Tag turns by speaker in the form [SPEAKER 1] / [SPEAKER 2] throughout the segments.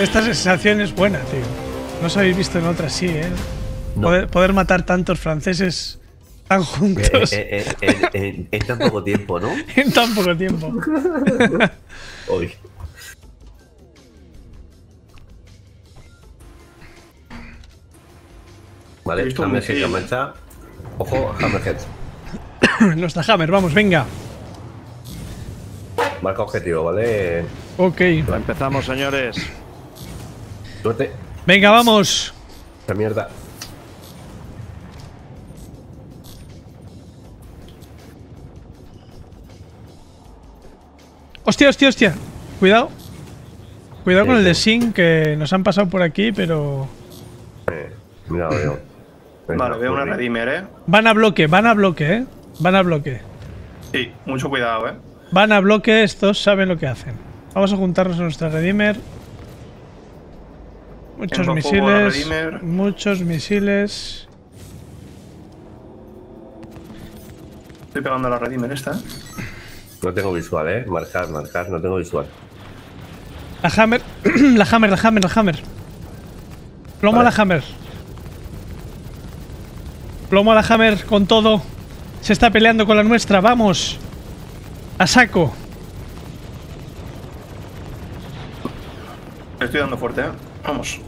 [SPEAKER 1] esta sensación es buena, tío. No os habéis visto en otra así, ¿eh? Poder, poder matar tantos franceses tan juntos.
[SPEAKER 2] Eh, eh, eh, en, en- en tan poco tiempo, ¿no?
[SPEAKER 1] en tan poco tiempo.
[SPEAKER 2] Hoy. Vale, Hammerhead marcha. Ojo, Hammerhead.
[SPEAKER 1] Nuestra Hammer, vamos, venga.
[SPEAKER 2] Marca objetivo, ¿vale?
[SPEAKER 1] Ok.
[SPEAKER 3] Empezamos, señores.
[SPEAKER 2] Suerte.
[SPEAKER 1] Venga, vamos.
[SPEAKER 2] Esa mierda.
[SPEAKER 1] Hostia, hostia, hostia. Cuidado. Cuidado
[SPEAKER 2] Sí,
[SPEAKER 1] con el de. Sin, que nos han pasado por aquí, pero...
[SPEAKER 2] Eh, mira, veo.
[SPEAKER 4] Vale, veo una. Redeemer, eh.
[SPEAKER 1] Van a bloque, van a bloque, ¿eh? Van a bloque.
[SPEAKER 4] Sí, mucho cuidado, eh.
[SPEAKER 1] Van a bloque, estos saben lo que hacen. Vamos a juntarnos a nuestra Redeemer. Muchos misiles. Muchos misiles.
[SPEAKER 4] Estoy pegando a la Redeemer esta, eh.
[SPEAKER 2] No tengo visual, ¿eh? Marcar, marcar, no tengo visual.
[SPEAKER 1] La Hammer. la Hammer, la Hammer, la Hammer. Plomo
[SPEAKER 2] Vale.
[SPEAKER 1] a la Hammer. Plomo a la Hammer con todo. Se está peleando con la nuestra, vamos. A saco.
[SPEAKER 4] Estoy dando fuerte, eh. Vamos.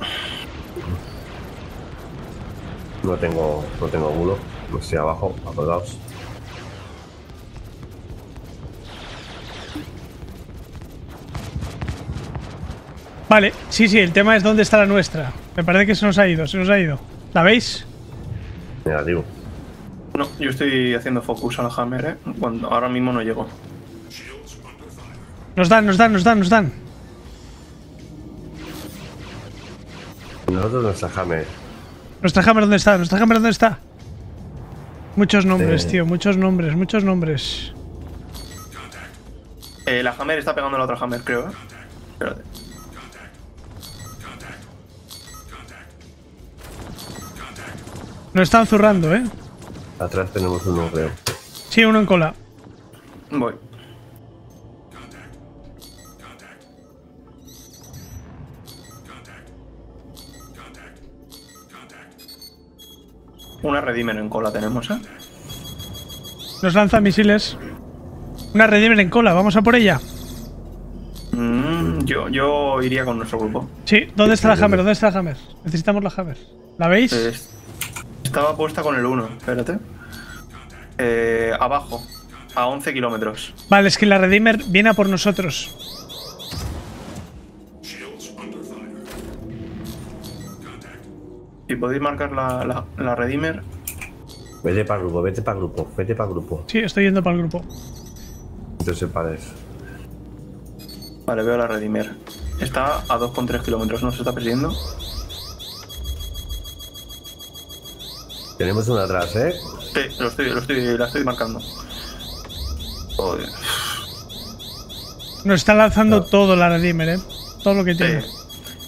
[SPEAKER 2] No tengo, no tengo bulo. No estoy abajo, acordaos.
[SPEAKER 1] Vale, sí, sí, el tema es dónde está la nuestra. Me parece que se nos ha ido, se nos ha ido. ¿La veis?
[SPEAKER 2] Negativo.
[SPEAKER 4] No, yo estoy haciendo focus a la Hammer, eh. Cuando ahora mismo no llego.
[SPEAKER 1] Nos dan, nos dan, nos dan, nos dan.
[SPEAKER 2] Nosotros nuestra Hammer.
[SPEAKER 1] Nuestra Hammer, ¿dónde está? ¿Nuestra Hammer, dónde está? Muchos nombres,
[SPEAKER 2] Eh.
[SPEAKER 1] tío, muchos nombres, muchos nombres.
[SPEAKER 4] Eh, la Hammer está pegando a la otra Hammer, creo, eh. Espérate.
[SPEAKER 1] Nos están zurrando, ¿eh?
[SPEAKER 2] Atrás tenemos uno, creo.
[SPEAKER 1] Sí, uno en cola.
[SPEAKER 4] Voy. Una Redeemer en cola tenemos, ¿eh?
[SPEAKER 1] Nos lanza misiles. Una Redeemer en cola, vamos a por ella.
[SPEAKER 4] Mm, yo, yo iría con nuestro grupo.
[SPEAKER 1] Sí, ¿dónde está la Hammer? ¿Dónde está la Hammer? Necesitamos la Hammer. ¿La veis?
[SPEAKER 4] Eh, estaba puesta con el 1, espérate. Eh, abajo, a 11 kilómetros.
[SPEAKER 1] Vale, es que la Redeemer viene a por nosotros.
[SPEAKER 4] Podéis marcar la, la, la Redeemer,
[SPEAKER 2] Vete para grupo, vete para grupo, vete para grupo.
[SPEAKER 1] Sí, estoy yendo para el grupo.
[SPEAKER 2] Entonces pares.
[SPEAKER 4] Vale, veo la Redeemer. Está a 2,3 kilómetros, ¿no se está persiguiendo?
[SPEAKER 2] Tenemos una atrás, ¿eh?
[SPEAKER 4] Sí, lo estoy, lo estoy, la estoy marcando. Joder.
[SPEAKER 1] Nos está lanzando todo la Redeemer, ¿eh? Todo lo que tiene.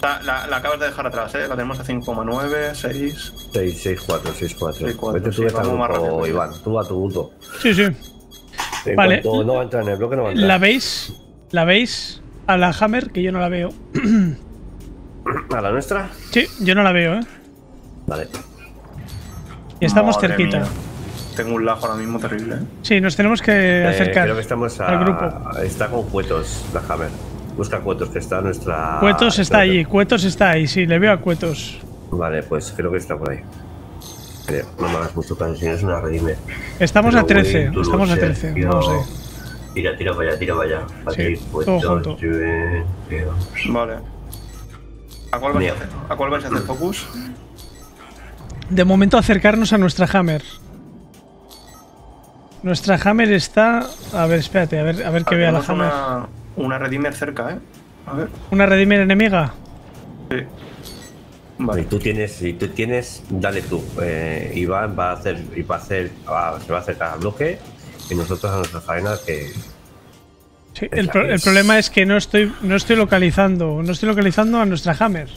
[SPEAKER 4] La, la- la acabas de dejar atrás, ¿eh? La tenemos a 5,9, 6.
[SPEAKER 2] 6, 6, 4, 6, 4.
[SPEAKER 4] 6, 4,
[SPEAKER 2] Vete tú
[SPEAKER 4] sí, vamos más rápido.
[SPEAKER 2] Iván. Tú a tu grupo.
[SPEAKER 1] Sí, sí.
[SPEAKER 2] En
[SPEAKER 1] Vale.
[SPEAKER 2] no va a entrar en el bloque, no va a entrar.
[SPEAKER 1] ¿La veis? ¿La veis? A la Hammer, que yo no la veo.
[SPEAKER 2] ¿A la nuestra?
[SPEAKER 1] Sí, yo no la veo, ¿eh?
[SPEAKER 2] Vale.
[SPEAKER 1] Y estamos
[SPEAKER 4] Madre
[SPEAKER 1] cerquita.
[SPEAKER 4] mía. Tengo un lag ahora mismo terrible, ¿eh?
[SPEAKER 1] Sí, nos tenemos que
[SPEAKER 2] Eh,
[SPEAKER 1] acercar
[SPEAKER 2] creo que estamos a,
[SPEAKER 1] al grupo.
[SPEAKER 2] Está con Cuetos, la Hammer. Busca Cuetos, que está nuestra.
[SPEAKER 1] Cuetos está allí, Cuetos está ahí, sí, le veo a Cuetos.
[SPEAKER 2] Vale, pues creo que está por ahí. Creo. No me hagas mucho caso, si no es una redime.
[SPEAKER 1] Estamos a
[SPEAKER 2] Pero,
[SPEAKER 1] 13,
[SPEAKER 2] güey, tú
[SPEAKER 1] estamos a
[SPEAKER 2] sé,
[SPEAKER 1] 13.
[SPEAKER 2] tío.
[SPEAKER 1] Vamos ahí.
[SPEAKER 2] Tira, tira para allá, tira para allá.
[SPEAKER 1] Sí, todo
[SPEAKER 2] tío.
[SPEAKER 4] Vale. ¿A cuál vais a hacer? ¿A cuál vais a hacer focus?
[SPEAKER 1] De momento acercarnos a nuestra Hammer. Nuestra Hammer está... A ver, espérate, a ver, a ver que vea la Hammer.
[SPEAKER 4] una, una Redeemer cerca, ¿eh? A ver.
[SPEAKER 1] ¿Una Redeemer enemiga?
[SPEAKER 4] Sí.
[SPEAKER 2] Y
[SPEAKER 4] Vale.
[SPEAKER 2] tú tienes, si tú tienes, dale tú. Eh, Iván va a hacer, y va a hacer, va- se va a acercar al bloque y nosotros a nuestra faena que
[SPEAKER 1] Sí, el, pro- el problema es que no estoy, no estoy localizando. No estoy localizando a nuestra Hammer.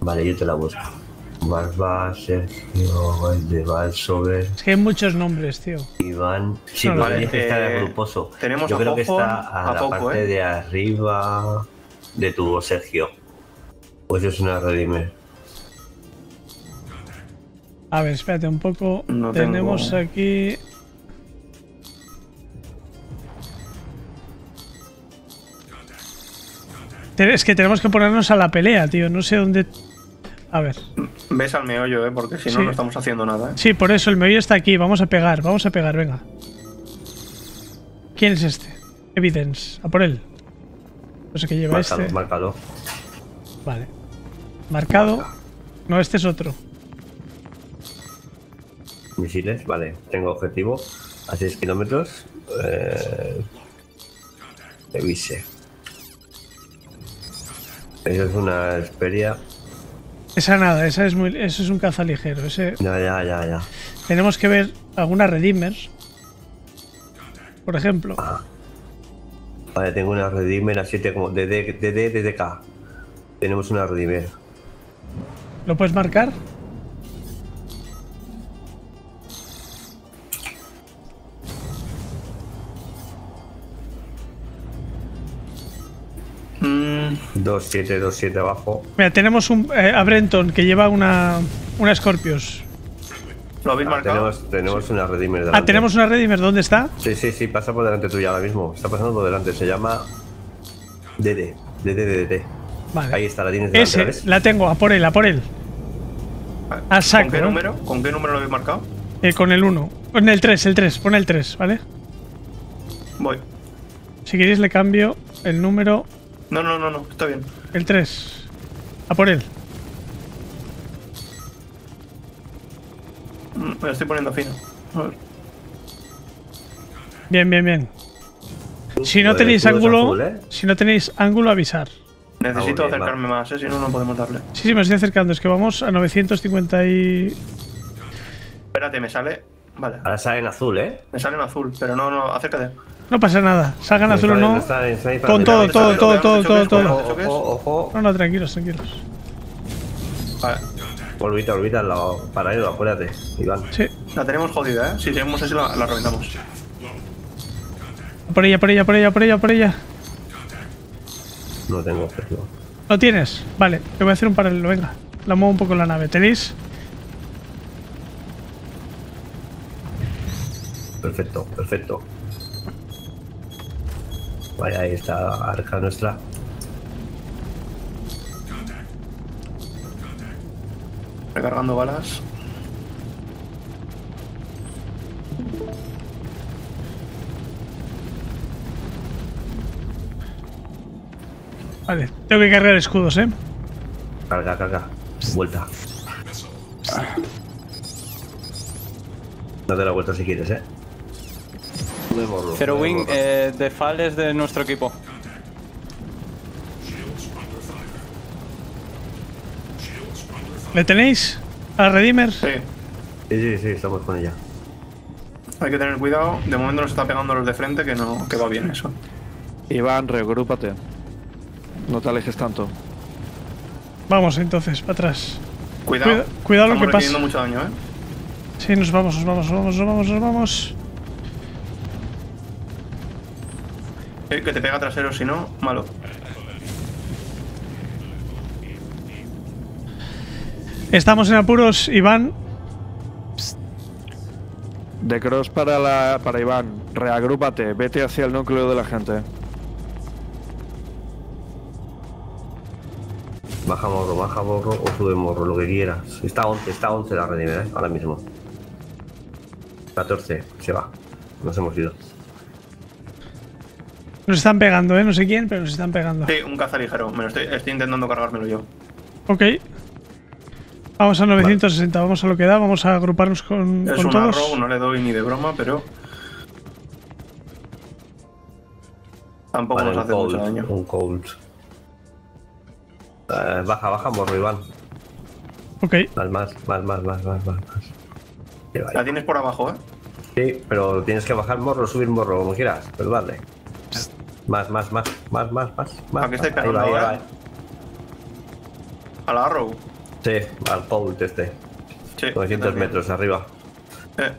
[SPEAKER 2] Vale, yo te la busco. Malva, Sergio, Valdeval, sobre
[SPEAKER 1] Es que hay muchos nombres, tío.
[SPEAKER 2] Iván. Sí,
[SPEAKER 1] No,
[SPEAKER 4] vale,
[SPEAKER 2] que estar
[SPEAKER 4] eh,
[SPEAKER 2] gruposo.
[SPEAKER 4] tenemos
[SPEAKER 2] Yo
[SPEAKER 4] a
[SPEAKER 2] creo que está a,
[SPEAKER 4] a
[SPEAKER 2] la
[SPEAKER 4] poco,
[SPEAKER 2] parte
[SPEAKER 4] ¿eh?
[SPEAKER 2] de arriba de tu Sergio. Pues es una Redeemer.
[SPEAKER 1] A ver, espérate un poco.
[SPEAKER 4] No
[SPEAKER 1] Tenemos
[SPEAKER 4] tengo-
[SPEAKER 1] aquí. Es que tenemos que ponernos a la pelea, tío. No sé dónde. A ver.
[SPEAKER 4] Ves al meollo, ¿eh? Porque si no,
[SPEAKER 1] Sí.
[SPEAKER 4] no estamos haciendo nada, ¿eh?
[SPEAKER 1] Sí, por eso el meollo está aquí. Vamos a pegar, vamos a pegar, venga. ¿Quién es este? Evidence. A por él. No sé qué lleva
[SPEAKER 2] Márcalo,
[SPEAKER 1] este.
[SPEAKER 2] márcalo.
[SPEAKER 1] Vale. Marcado. No, este es otro.
[SPEAKER 2] Misiles, vale. Tengo objetivo a 6 kilómetros. Eh... Revise. Eso es una Esperia.
[SPEAKER 1] Esa nada, esa es muy, eso es un caza ligero. Ese,
[SPEAKER 2] Ya, ya, ya, ya.
[SPEAKER 1] tenemos que ver alguna Redeemer. Por ejemplo.
[SPEAKER 2] Vale, tengo una Redeemer a 7 como DD, DD, DDK. Tenemos una Redeemer.
[SPEAKER 1] ¿Lo puedes marcar?
[SPEAKER 2] 2-7, 2-7 abajo.
[SPEAKER 1] Mira, tenemos un, eh, a Brenton que lleva una, una Scorpius.
[SPEAKER 4] ¿Lo habéis
[SPEAKER 2] Ah,
[SPEAKER 4] marcado?
[SPEAKER 2] tenemos tenemos una Redeemer
[SPEAKER 1] Ah, tenemos una Redeemer. ¿Dónde está?
[SPEAKER 2] Sí, sí, sí, pasa por delante tuya ahora mismo. Está pasando por delante. Se llama DD. DD, DD.
[SPEAKER 1] Vale.
[SPEAKER 2] Ahí está, la tienes delante,
[SPEAKER 1] Ese,
[SPEAKER 2] ¿la
[SPEAKER 1] la tengo, a por él, a por él.
[SPEAKER 4] Vale.
[SPEAKER 1] a saco,
[SPEAKER 4] ¿Con qué número? ¿Con qué número lo habéis marcado?
[SPEAKER 1] Eh, con el 1. Con el 3, el 3. Pon el 3, ¿vale?
[SPEAKER 4] Voy.
[SPEAKER 1] Si queréis le cambio el número,
[SPEAKER 4] No, no, no, no, está bien.
[SPEAKER 1] el 3. A por él.
[SPEAKER 4] Mm, Me lo estoy poniendo fino. A ver.
[SPEAKER 1] Bien, bien, bien. Si no tenéis ángulo,
[SPEAKER 2] azul, ¿eh?
[SPEAKER 1] si no tenéis ángulo, avisar.
[SPEAKER 4] Necesito
[SPEAKER 2] Ah,
[SPEAKER 4] acercarme más, ¿eh? Si no, no podemos darle.
[SPEAKER 1] Sí, sí, me estoy acercando. Es que vamos a 950 y...
[SPEAKER 4] Espérate, me sale. Vale.
[SPEAKER 2] Ahora sale en azul, ¿eh?
[SPEAKER 4] Me sale en azul, pero no, no, acércate.
[SPEAKER 1] No pasa nada. Salgan azul o
[SPEAKER 2] Está-
[SPEAKER 1] no.
[SPEAKER 2] está- está
[SPEAKER 1] Con todo, todo, todo, todo, todo, todo.
[SPEAKER 2] Ojo, ojo.
[SPEAKER 1] No, no, tranquilos, tranquilos.
[SPEAKER 4] Vale.
[SPEAKER 2] Orbita, orbita, la paralelo, acuérdate, Iván.
[SPEAKER 1] Sí.
[SPEAKER 4] La tenemos jodida, ¿eh? Si seguimos así, la, la reventamos.
[SPEAKER 1] Por ella, por ella, por ella, por ella, por ella.
[SPEAKER 2] No tengo objetivo.
[SPEAKER 1] ¿Lo tienes? Vale, le voy a hacer un paralelo, venga. La muevo un poco la nave. ¿Tenéis?
[SPEAKER 2] Perfecto, perfecto. Vaya, ahí está arca nuestra.
[SPEAKER 4] Recargando balas.
[SPEAKER 1] Vale, tengo que cargar escudos, ¿eh?
[SPEAKER 2] Carga, carga. Vuelta. Date la vuelta si quieres, eh.
[SPEAKER 3] Zero Wing, eh, de Fal es de nuestro equipo.
[SPEAKER 1] ¿Le tenéis? ¿A Redeemer?
[SPEAKER 4] Sí.
[SPEAKER 2] Sí, sí, sí, estamos con ella.
[SPEAKER 4] Hay que tener cuidado. De momento nos está pegando los de frente, que no que va bien eso.
[SPEAKER 5] Iván, regrúpate. No te alejes tanto.
[SPEAKER 1] Vamos entonces, para atrás.
[SPEAKER 4] Cuidado.
[SPEAKER 1] Cuida- cuidado lo que pasa.
[SPEAKER 4] recibiendo mucho daño, ¿eh?
[SPEAKER 1] Sí, nos vamos, nos vamos, nos vamos, nos vamos, nos vamos.
[SPEAKER 4] Que te pega trasero, si no, malo.
[SPEAKER 1] Estamos en apuros, Iván.
[SPEAKER 5] De cross para, la, para Iván. Reagrúpate. Vete hacia el núcleo de la gente.
[SPEAKER 2] Baja morro, baja morro o sube morro, lo que quieras. Está a 11, está a 11 la redime, ¿eh? Ahora mismo. 14, se va. Nos hemos ido.
[SPEAKER 1] Nos están pegando, ¿eh? No sé quién, pero nos están pegando.
[SPEAKER 4] Sí, un caza ligero. Me lo estoy, estoy intentando cargármelo yo.
[SPEAKER 1] Ok. Vamos a 960, vamos a lo que da, vamos a agruparnos con,
[SPEAKER 4] Es
[SPEAKER 1] con
[SPEAKER 4] un
[SPEAKER 1] todos.
[SPEAKER 4] arrow, no le doy ni de broma, pero. Tampoco
[SPEAKER 2] Vale,
[SPEAKER 4] nos hace mucho daño.
[SPEAKER 2] Un cold. Eh, baja, baja morro, Iván.
[SPEAKER 1] Ok,
[SPEAKER 2] Más, más, más, más, más, más, más.
[SPEAKER 4] La tienes por abajo, ¿eh?
[SPEAKER 2] Sí, pero tienes que bajar morro, subir morro, como quieras, pero dale. Más, más, más, más, más, más, más.
[SPEAKER 4] ¿A qué
[SPEAKER 2] va,
[SPEAKER 4] pegando ahora? A la arrow.
[SPEAKER 2] Sí, al cold este.
[SPEAKER 4] Sí.
[SPEAKER 2] 900
[SPEAKER 4] también.
[SPEAKER 2] metros arriba.
[SPEAKER 4] Eh,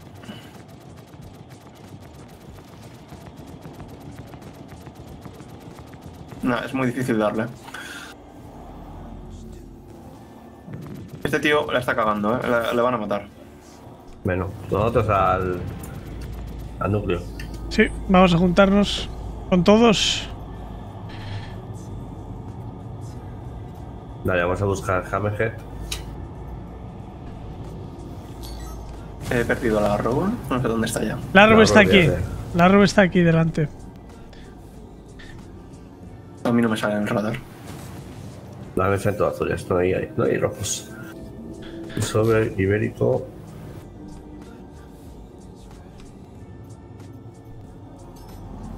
[SPEAKER 4] Nah, es muy difícil darle. Este tío la está cagando, ¿eh? Le, le van a matar.
[SPEAKER 2] Bueno, nosotros al. al núcleo.
[SPEAKER 1] Sí, vamos a juntarnos con todos.
[SPEAKER 2] Vale, vamos a buscar Hammerhead.
[SPEAKER 4] He perdido la robo. No sé dónde está ya.
[SPEAKER 1] Larro
[SPEAKER 2] Larro
[SPEAKER 1] está aquí.
[SPEAKER 2] viaje.
[SPEAKER 1] Larro está aquí delante.
[SPEAKER 4] A mí no me sale en el radar.
[SPEAKER 2] La mesa en todo azules, no hay, no hay rojos. Sobre ibérico.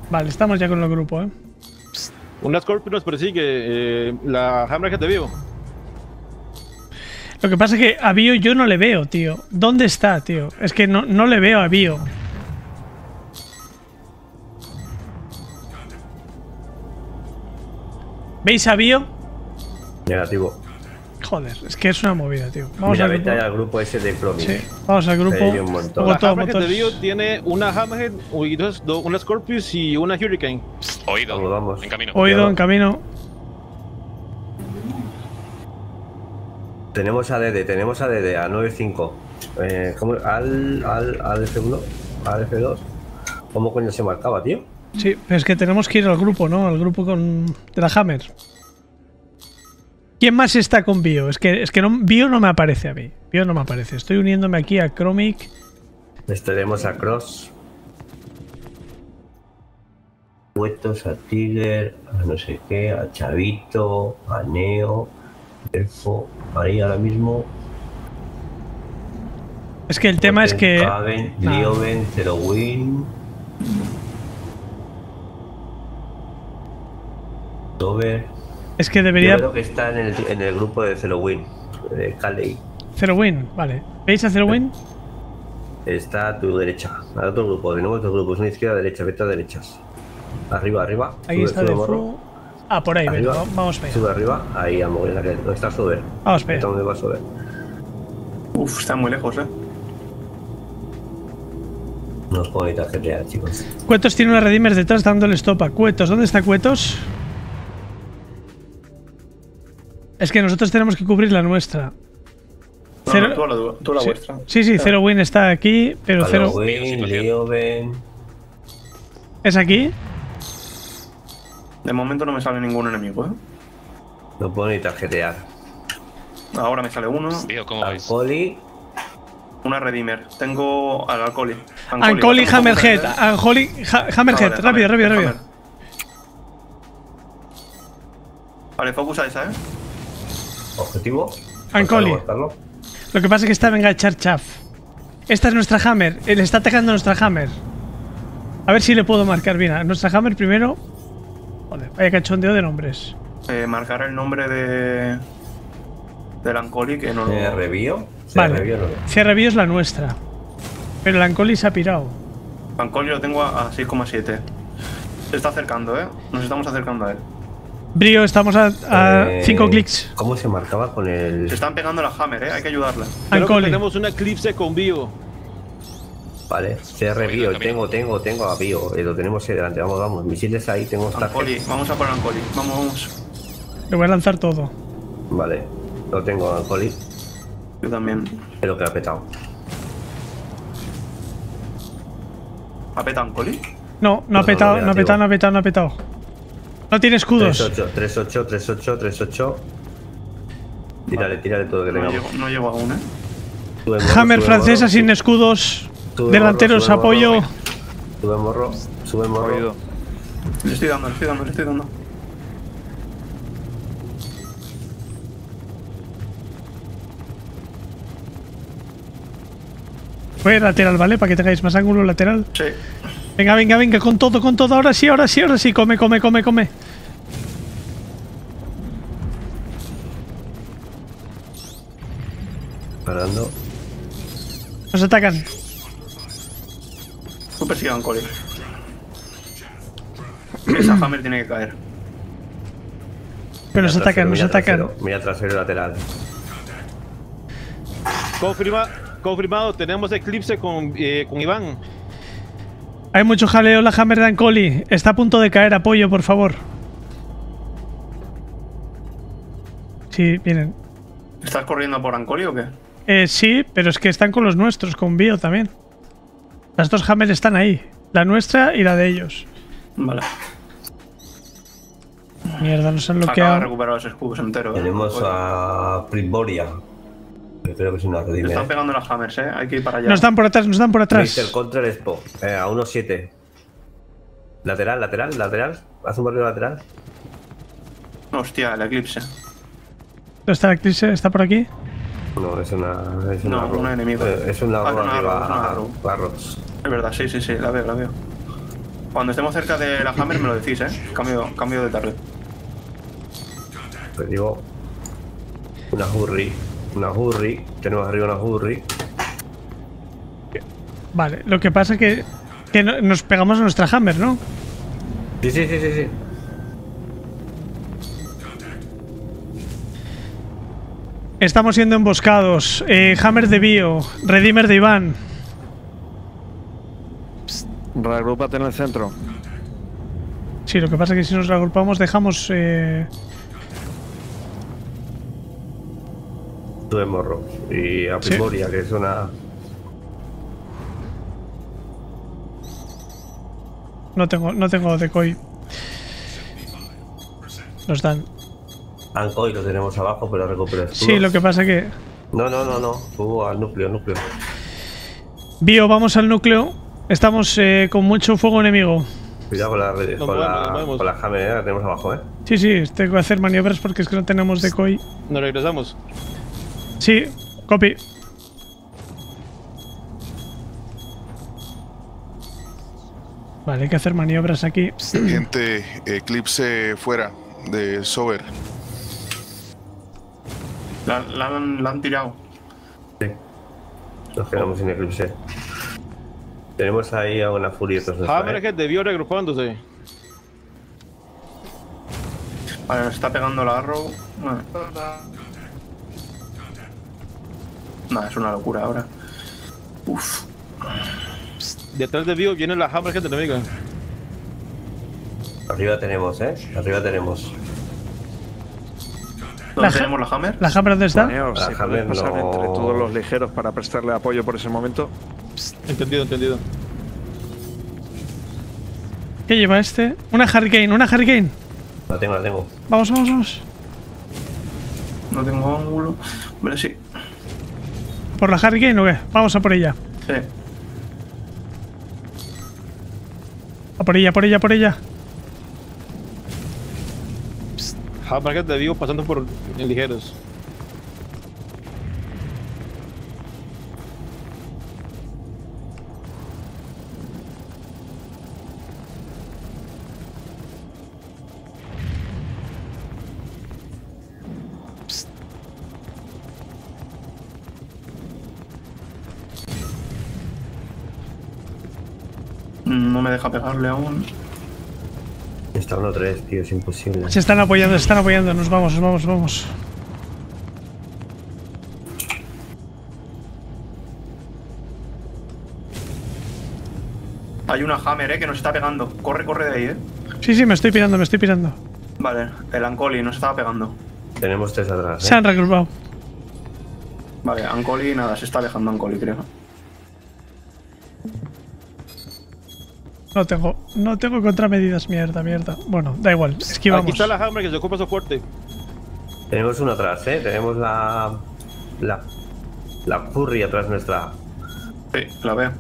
[SPEAKER 1] Vale, estamos ya con el grupo, ¿eh?
[SPEAKER 6] Una Scorpion nos persigue. eh, la Hammerhead de vivo.
[SPEAKER 1] Lo que pasa es que a Bio yo no le veo, tío. ¿Dónde está, tío? Es que no, no le veo a Bio. ¿Veis a Bio?
[SPEAKER 2] Negativo.
[SPEAKER 1] Joder, es que es una movida, tío. Vamos
[SPEAKER 2] Mira,
[SPEAKER 1] al
[SPEAKER 2] vete
[SPEAKER 1] grupo.
[SPEAKER 2] al grupo ese de Promis.
[SPEAKER 1] Sí, vamos al grupo.
[SPEAKER 2] Hay un montón.
[SPEAKER 6] La de vivo tiene una Hammerhead, y dos, do- una Scorpion y una Hurricane.
[SPEAKER 7] Oído.
[SPEAKER 2] Vamos, vamos.
[SPEAKER 7] En camino.
[SPEAKER 1] Oído en camino.
[SPEAKER 2] Tenemos a DD, tenemos a DD, a 9.5. Eh, ¿cómo? Al, al, al F1, al F2. ¿Cómo coño se marcaba, tío?
[SPEAKER 1] Sí, pero es que tenemos que ir al grupo, ¿no? Al grupo con de la Hammer. ¿Quién más está con Bio? Es que, es que no, Bio no me aparece a mí. Bio no me aparece. Estoy uniéndome aquí a Chromic.
[SPEAKER 2] Les tenemos a Cross. Puestos a Tiger, a no sé qué, a Chavito, a Neo, Elfo. Ahí ahora mismo.
[SPEAKER 1] Es que el tema es que.
[SPEAKER 2] Haven,
[SPEAKER 1] Ah.
[SPEAKER 2] Lioven, Zero Win. Dover.
[SPEAKER 1] Es que
[SPEAKER 2] Yo
[SPEAKER 1] debería.
[SPEAKER 2] creo que está en el, en el grupo de Zero Win, de Caley.
[SPEAKER 1] Zero Win, vale. ¿Veis a Zero Win?
[SPEAKER 2] Está a tu derecha, al otro grupo. Tenemos dos grupos, una izquierda, derecha, vete a derechas. Arriba, arriba.
[SPEAKER 1] Ahí
[SPEAKER 2] sube,
[SPEAKER 1] está
[SPEAKER 2] sube,
[SPEAKER 1] de
[SPEAKER 2] morro.
[SPEAKER 1] Ah, por ahí,
[SPEAKER 2] Arriba.
[SPEAKER 1] vamos para allá.
[SPEAKER 2] Sube arriba, ahí a mover la que ¿Dónde está Sober?
[SPEAKER 1] Vamos para allá.
[SPEAKER 2] ¿Dónde va Sober?
[SPEAKER 4] Uf, está muy lejos, ¿eh?
[SPEAKER 2] No os puedo evitar GTA, chicos.
[SPEAKER 1] Cuetos tiene una Redeemers detrás dándole stop a Cuetos. ¿Dónde está Cuetos? Es que nosotros tenemos que cubrir la nuestra.
[SPEAKER 4] No,
[SPEAKER 1] Cero-
[SPEAKER 4] no, tú la, tú la
[SPEAKER 1] sí,
[SPEAKER 4] vuestra.
[SPEAKER 1] sí, sí, Zero Win está aquí, pero Zero
[SPEAKER 2] Halloween,
[SPEAKER 7] situación.
[SPEAKER 2] Lioven.
[SPEAKER 1] es aquí.
[SPEAKER 4] De momento no me sale ningún enemigo, ¿eh?
[SPEAKER 2] No puedo ni tarjetear.
[SPEAKER 4] Ahora me sale uno.
[SPEAKER 7] Tío, ¿cómo vais?
[SPEAKER 2] Poli,
[SPEAKER 4] Una Redeemer. Tengo al Alcoli. Tengo
[SPEAKER 1] Hammerhead. Ha- Hammerhead.
[SPEAKER 4] Vale,
[SPEAKER 1] rápido, rápido, rápido.
[SPEAKER 4] Vale, focus a esa, ¿eh?
[SPEAKER 2] Objetivo.
[SPEAKER 1] Ancoli.
[SPEAKER 2] Buscarlo.
[SPEAKER 1] Lo que pasa es que esta venga a echar chaff. Esta es nuestra Hammer. Él está atacando nuestra Hammer. A ver si le puedo marcar bien. A nuestra Hammer primero. Joder, vaya cachondeo de nombres.
[SPEAKER 4] Eh, marcar el nombre de. Del Ancoli, que no lo.
[SPEAKER 2] Eh. Sí,
[SPEAKER 1] Vale.
[SPEAKER 2] no.
[SPEAKER 1] Cierra Bio es la nuestra. Pero el Ancoli se ha pirado.
[SPEAKER 4] Ancoli lo tengo a, a 6,7. Se está acercando, ¿eh? Nos estamos acercando a él.
[SPEAKER 1] Brío, estamos a
[SPEAKER 2] Eh,
[SPEAKER 1] 5 clics.
[SPEAKER 2] ¿Cómo se marcaba con
[SPEAKER 4] Se
[SPEAKER 2] el.
[SPEAKER 4] están pegando la Hammer, ¿eh? Hay que ayudarla.
[SPEAKER 6] Creo que
[SPEAKER 1] Ancoli.
[SPEAKER 6] tenemos una Eclipse con bio.
[SPEAKER 2] Vale, CR Bio,
[SPEAKER 7] camino.
[SPEAKER 2] tengo, tengo, tengo a Bio, eh, lo tenemos ahí delante, vamos, vamos, misiles ahí, tengo
[SPEAKER 4] Ancoli, vamos a por Ancoli. Vamos, vamos.
[SPEAKER 1] Le voy a lanzar todo.
[SPEAKER 2] Vale, lo tengo a Coli,
[SPEAKER 4] Yo también.
[SPEAKER 2] pero que ha petado.
[SPEAKER 4] ¿Apeta Ancoli?
[SPEAKER 1] No, no
[SPEAKER 2] No,
[SPEAKER 1] ha
[SPEAKER 2] no,
[SPEAKER 1] petado, no ha petado, no ha petado, no ha petado. No tiene escudos.
[SPEAKER 2] 38, 38, 38, 38. Tírale, tírale todo que
[SPEAKER 4] No
[SPEAKER 2] tengamos.
[SPEAKER 4] llego, no llego aún, ¿eh?
[SPEAKER 2] Sube morro,
[SPEAKER 1] Hammer
[SPEAKER 2] sube
[SPEAKER 1] francesa
[SPEAKER 2] morro,
[SPEAKER 1] sin escudos.
[SPEAKER 2] sube
[SPEAKER 1] Delanteros,
[SPEAKER 2] morro, sube
[SPEAKER 1] apoyo.
[SPEAKER 2] morro, Sube morro, sube morro.
[SPEAKER 4] Le estoy dando, le estoy dando, le estoy dando.
[SPEAKER 1] Fue lateral, ¿vale? Para que tengáis más ángulo lateral.
[SPEAKER 4] Sí.
[SPEAKER 1] Venga, venga, venga, con todo, con todo. Ahora sí, ahora sí, ahora sí. Come, come, come, come.
[SPEAKER 2] Parando.
[SPEAKER 1] Nos atacan.
[SPEAKER 4] Tú persigue a Ancoli. Esa Hammer tiene que caer.
[SPEAKER 1] Pero nos atacan, nos atacan.
[SPEAKER 2] trasero, Mira trasero lateral.
[SPEAKER 6] Confirma, confirmado, tenemos Eclipse con, eh, con Iván.
[SPEAKER 1] Hay mucho jaleo la Hammer de Ancoli. Está a punto de caer. Apoyo, por favor. Sí, vienen.
[SPEAKER 4] ¿Estás corriendo por Ancoli o qué?
[SPEAKER 1] Eh, sí, pero es que están con los nuestros, con Bio también. Las dos Hammer están ahí. La nuestra y la de ellos.
[SPEAKER 4] Vale.
[SPEAKER 1] Mierda, nos han
[SPEAKER 4] Acaba de
[SPEAKER 1] bloqueado.
[SPEAKER 4] recuperar los escudos enteros. ¿eh?
[SPEAKER 2] Tenemos a Primboria. Yo creo que es una redime.
[SPEAKER 4] están pegando las hammers, eh. Hay que ir para allá.
[SPEAKER 1] Nos dan por atrás, nos dan por atrás.
[SPEAKER 2] Mr. Contra el Expo. Eh, a 1-7. Lateral, lateral, lateral. Haz un barrio lateral.
[SPEAKER 4] Hostia, el eclipse.
[SPEAKER 1] ¿Dónde está la Eclipse? ¿Está por aquí?
[SPEAKER 2] No, es una. Es
[SPEAKER 4] No,
[SPEAKER 2] una
[SPEAKER 4] un enemigo.
[SPEAKER 2] Eh, es una
[SPEAKER 4] Ah,
[SPEAKER 2] arrow
[SPEAKER 4] una arrow,
[SPEAKER 2] arriba.
[SPEAKER 4] Es verdad, sí, sí, sí, la veo, la veo. Cuando estemos cerca de la hammer me lo decís, eh. Cambio, cambio de target.
[SPEAKER 2] Te digo. Una hurry. Una hurry. Tenemos arriba una hurry.
[SPEAKER 1] Vale, lo que pasa es que, que no- nos pegamos a nuestra Hammer, ¿no?
[SPEAKER 2] Sí, sí, sí, sí, sí.
[SPEAKER 1] Estamos siendo emboscados. Eh, Hammer de Bio, Redeemer de Iván.
[SPEAKER 5] Reagrúpate en el centro.
[SPEAKER 1] Sí, lo que pasa es que si nos agrupamos dejamos... eh,
[SPEAKER 2] de morro. Y a
[SPEAKER 1] Sí.
[SPEAKER 2] Primboria, que es una.
[SPEAKER 1] No tengo, no tengo decoy. Nos dan.
[SPEAKER 2] Ancoy lo tenemos abajo, pero recuperas.
[SPEAKER 1] Sí, lo que pasa que...
[SPEAKER 2] No, no, no, no. Tú al núcleo, al núcleo.
[SPEAKER 1] Bio, vamos al núcleo. Estamos eh, con mucho fuego enemigo.
[SPEAKER 2] Cuidado con la, con la, con la hammer, eh, la tenemos abajo, eh.
[SPEAKER 1] Sí, sí, tengo que hacer maniobras porque es que no tenemos decoy.
[SPEAKER 6] Nos regresamos.
[SPEAKER 1] Sí, copy. Vale, hay que hacer maniobras aquí.
[SPEAKER 7] Gente, Eclipse fuera de Sober.
[SPEAKER 4] La, la han, la han tirado.
[SPEAKER 2] Nos quedamos sin eclipse. Tenemos ahí a una furia nuestra,
[SPEAKER 6] Hammer
[SPEAKER 2] eh.
[SPEAKER 6] que debió reagrupándose.
[SPEAKER 4] Vale, nos está pegando la arrow. Vale. Nah, es una locura ahora. Uf.
[SPEAKER 6] Detrás de Bio viene la Hammer que enemiga.
[SPEAKER 2] Arriba tenemos, eh. Arriba tenemos.
[SPEAKER 4] ¿Dónde
[SPEAKER 1] La
[SPEAKER 4] tenemos la hammer?
[SPEAKER 1] ¿La Hammer dónde está?
[SPEAKER 5] Planeo,
[SPEAKER 2] La
[SPEAKER 5] si
[SPEAKER 2] Hammer
[SPEAKER 5] puedes pasar
[SPEAKER 2] no-
[SPEAKER 5] entre todos los ligeros para prestarle apoyo por ese momento.
[SPEAKER 6] Entendido, entendido.
[SPEAKER 1] ¿Qué lleva este? Una Hurricane, una Hurricane.
[SPEAKER 2] La tengo, la tengo.
[SPEAKER 1] Vamos, vamos, vamos.
[SPEAKER 4] No tengo ángulo. Vale, sí.
[SPEAKER 1] ¿Por la Hurricane o qué? Vamos a por ella.
[SPEAKER 4] Sí.
[SPEAKER 1] A por ella, por ella, por ella.
[SPEAKER 6] Hammer que debió pasando por ligeros.
[SPEAKER 4] Aún.
[SPEAKER 2] Está 1-3, tío, es imposible.
[SPEAKER 1] Se están apoyando, se están apoyando. Nos vamos, nos vamos, nos vamos.
[SPEAKER 4] Hay una hammer, eh, que nos está pegando. Corre, corre de ahí, eh.
[SPEAKER 1] Sí, sí, me estoy pirando, me estoy pirando.
[SPEAKER 4] Vale, el Ancoli nos estaba pegando.
[SPEAKER 2] Tenemos tres atrás,
[SPEAKER 1] Se
[SPEAKER 2] eh.
[SPEAKER 1] han reagrupado.
[SPEAKER 4] Vale, Ancoli, nada, se está alejando Ancoli, creo.
[SPEAKER 1] No tengo, no tengo contramedidas, mierda, mierda. Bueno, da igual, esquivamos.
[SPEAKER 6] Aquí está la Hammer que se ocupa soporte.
[SPEAKER 2] Tenemos uno atrás, eh. Tenemos la. La. La furry atrás nuestra.
[SPEAKER 4] Sí, la veo.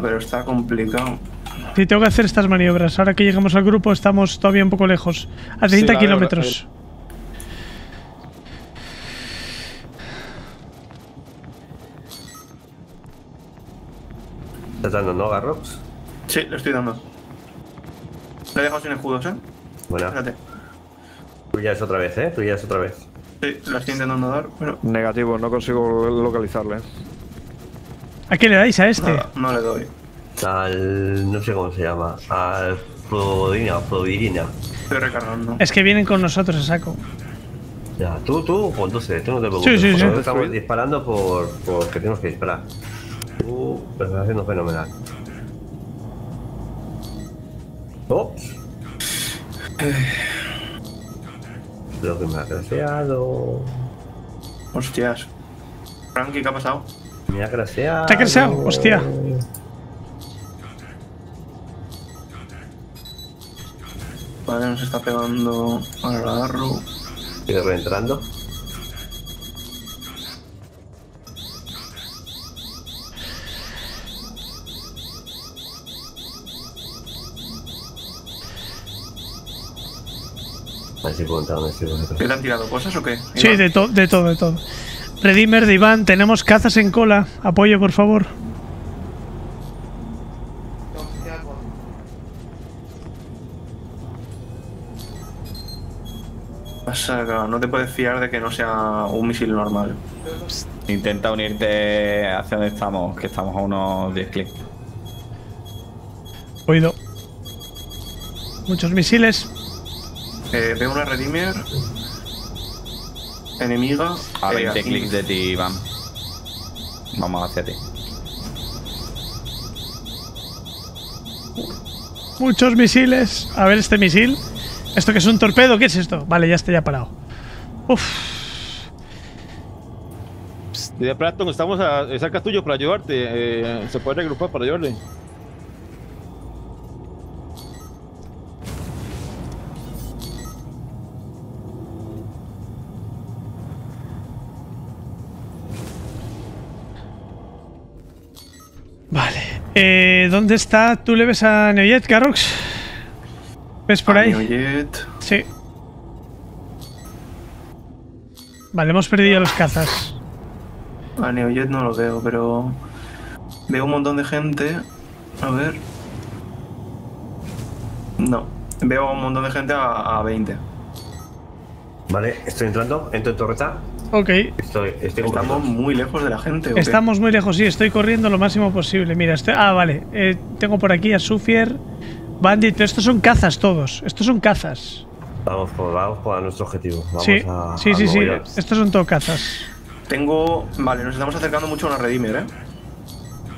[SPEAKER 4] Pero está complicado.
[SPEAKER 1] Sí, tengo que hacer estas maniobras. Ahora que llegamos al grupo estamos todavía un poco lejos. A 30
[SPEAKER 6] la veo, la-
[SPEAKER 1] kilómetros.
[SPEAKER 2] ¿Estás dando, no, Garrox?
[SPEAKER 4] Sí, le estoy dando. Le he dejado sin escudos, eh.
[SPEAKER 2] Buena.
[SPEAKER 4] Fíjate.
[SPEAKER 2] Tú ya es otra vez, eh. Tú ya es otra vez.
[SPEAKER 4] Sí, la estoy intentando dar, pero.
[SPEAKER 5] Negativo, no consigo localizarle.
[SPEAKER 1] ¿A qué le dais a este?
[SPEAKER 4] Nada, no le doy.
[SPEAKER 2] Al. No sé cómo se llama. Al. Flodina, Flodirina.
[SPEAKER 4] Estoy recargando.
[SPEAKER 1] Es que vienen con nosotros a saco.
[SPEAKER 2] Ya, tú, tú, conduce, tú no te preocupes.
[SPEAKER 1] Sí, sí, sí.
[SPEAKER 2] Estamos disparando por, porque tenemos que disparar. Tú lo estás haciendo fenomenal. Ops. Lo que me ha deseado.
[SPEAKER 4] Hostias. Frankie, ¿qué ha pasado?
[SPEAKER 2] Que la sea.
[SPEAKER 1] ¿Te ha crecido? Hostia.
[SPEAKER 4] Vale, nos está pegando al agarro.
[SPEAKER 2] Sigue reentrando. A ver si puedo entrar donde estoy vosotros.
[SPEAKER 4] ¿Qué te han tirado cosas o qué?
[SPEAKER 1] Sí, de, to- de todo, de todo. Redeemer de Iván, tenemos cazas en cola. Apoyo, por favor.
[SPEAKER 4] Pasa, no te puedes fiar de que no sea un misil normal.
[SPEAKER 3] Intenta unirte hacia donde estamos, que estamos a unos 10 clics.
[SPEAKER 1] Oído. Muchos misiles.
[SPEAKER 4] Eh, veo una Redeemer. Enemiga.
[SPEAKER 3] A
[SPEAKER 4] eh,
[SPEAKER 3] 20
[SPEAKER 4] aquí.
[SPEAKER 3] clics de ti, Iván. Vamos hacia ti.
[SPEAKER 1] Muchos misiles. A ver este misil. ¿Esto que es un torpedo? ¿Qué es esto? Vale, ya está ya parado. Uf.
[SPEAKER 6] De Platon, estamos a, cerca tuyo para ayudarte. eh, se puede regrupar para ayudarle.
[SPEAKER 1] ¿Dónde está? ¿Tú le ves a Neojet, Carrox? ¿Ves por
[SPEAKER 4] A
[SPEAKER 1] ahí?
[SPEAKER 4] Neojet.
[SPEAKER 1] Sí. Vale, hemos perdido los cazas.
[SPEAKER 4] A Neojet no lo veo, pero. Veo un montón de gente. A ver. No. Veo un montón de gente a, a 20.
[SPEAKER 2] Vale, estoy entrando. Entro en torreta.
[SPEAKER 1] Ok.
[SPEAKER 2] Estoy, estoy con
[SPEAKER 4] Estamos muy lejos de la gente.
[SPEAKER 1] Estamos muy lejos, sí, estoy corriendo lo máximo posible. Mira, estoy... Ah, vale. eh, tengo por aquí a Sufier, Bandit, pero estos son cazas todos. Estos son cazas.
[SPEAKER 2] Vamos por, vamos por nuestro objetivo. Vamos
[SPEAKER 1] sí,
[SPEAKER 2] a,
[SPEAKER 1] sí, sí, sí. Estos son todo cazas.
[SPEAKER 4] Tengo. Vale, nos estamos acercando mucho a una Redeemer, ¿eh?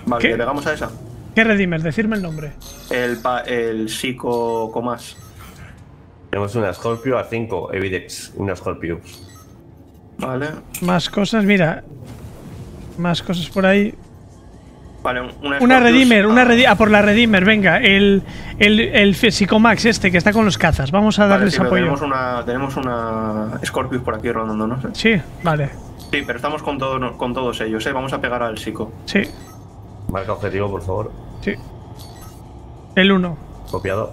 [SPEAKER 4] Vale,
[SPEAKER 1] ¿Qué?
[SPEAKER 4] le pegamos a esa.
[SPEAKER 1] ¿Qué Redeemer? Decirme el nombre.
[SPEAKER 4] El, pa- el Psico Comas.
[SPEAKER 2] Tenemos una Scorpio a 5, Evidex. Una Scorpio.
[SPEAKER 4] Vale.
[SPEAKER 1] Más cosas, mira. Más cosas por ahí.
[SPEAKER 4] Vale, una.
[SPEAKER 1] Una Redeemer, una
[SPEAKER 4] a-
[SPEAKER 1] Redeemer. Ah, por la Redeemer, venga. El, el, el Psicomax este que está con los cazas. Vamos a
[SPEAKER 4] Vale,
[SPEAKER 1] darles
[SPEAKER 4] sí,
[SPEAKER 1] apoyo.
[SPEAKER 4] tenemos una, tenemos una Scorpius por aquí rondando, ¿no?
[SPEAKER 1] Sí, vale.
[SPEAKER 4] Sí, pero estamos con, todo, con todos ellos, ¿eh? Vamos a pegar al Psico.
[SPEAKER 1] Sí,
[SPEAKER 2] Marca objetivo, por favor.
[SPEAKER 1] sí. El 1.
[SPEAKER 2] Copiado.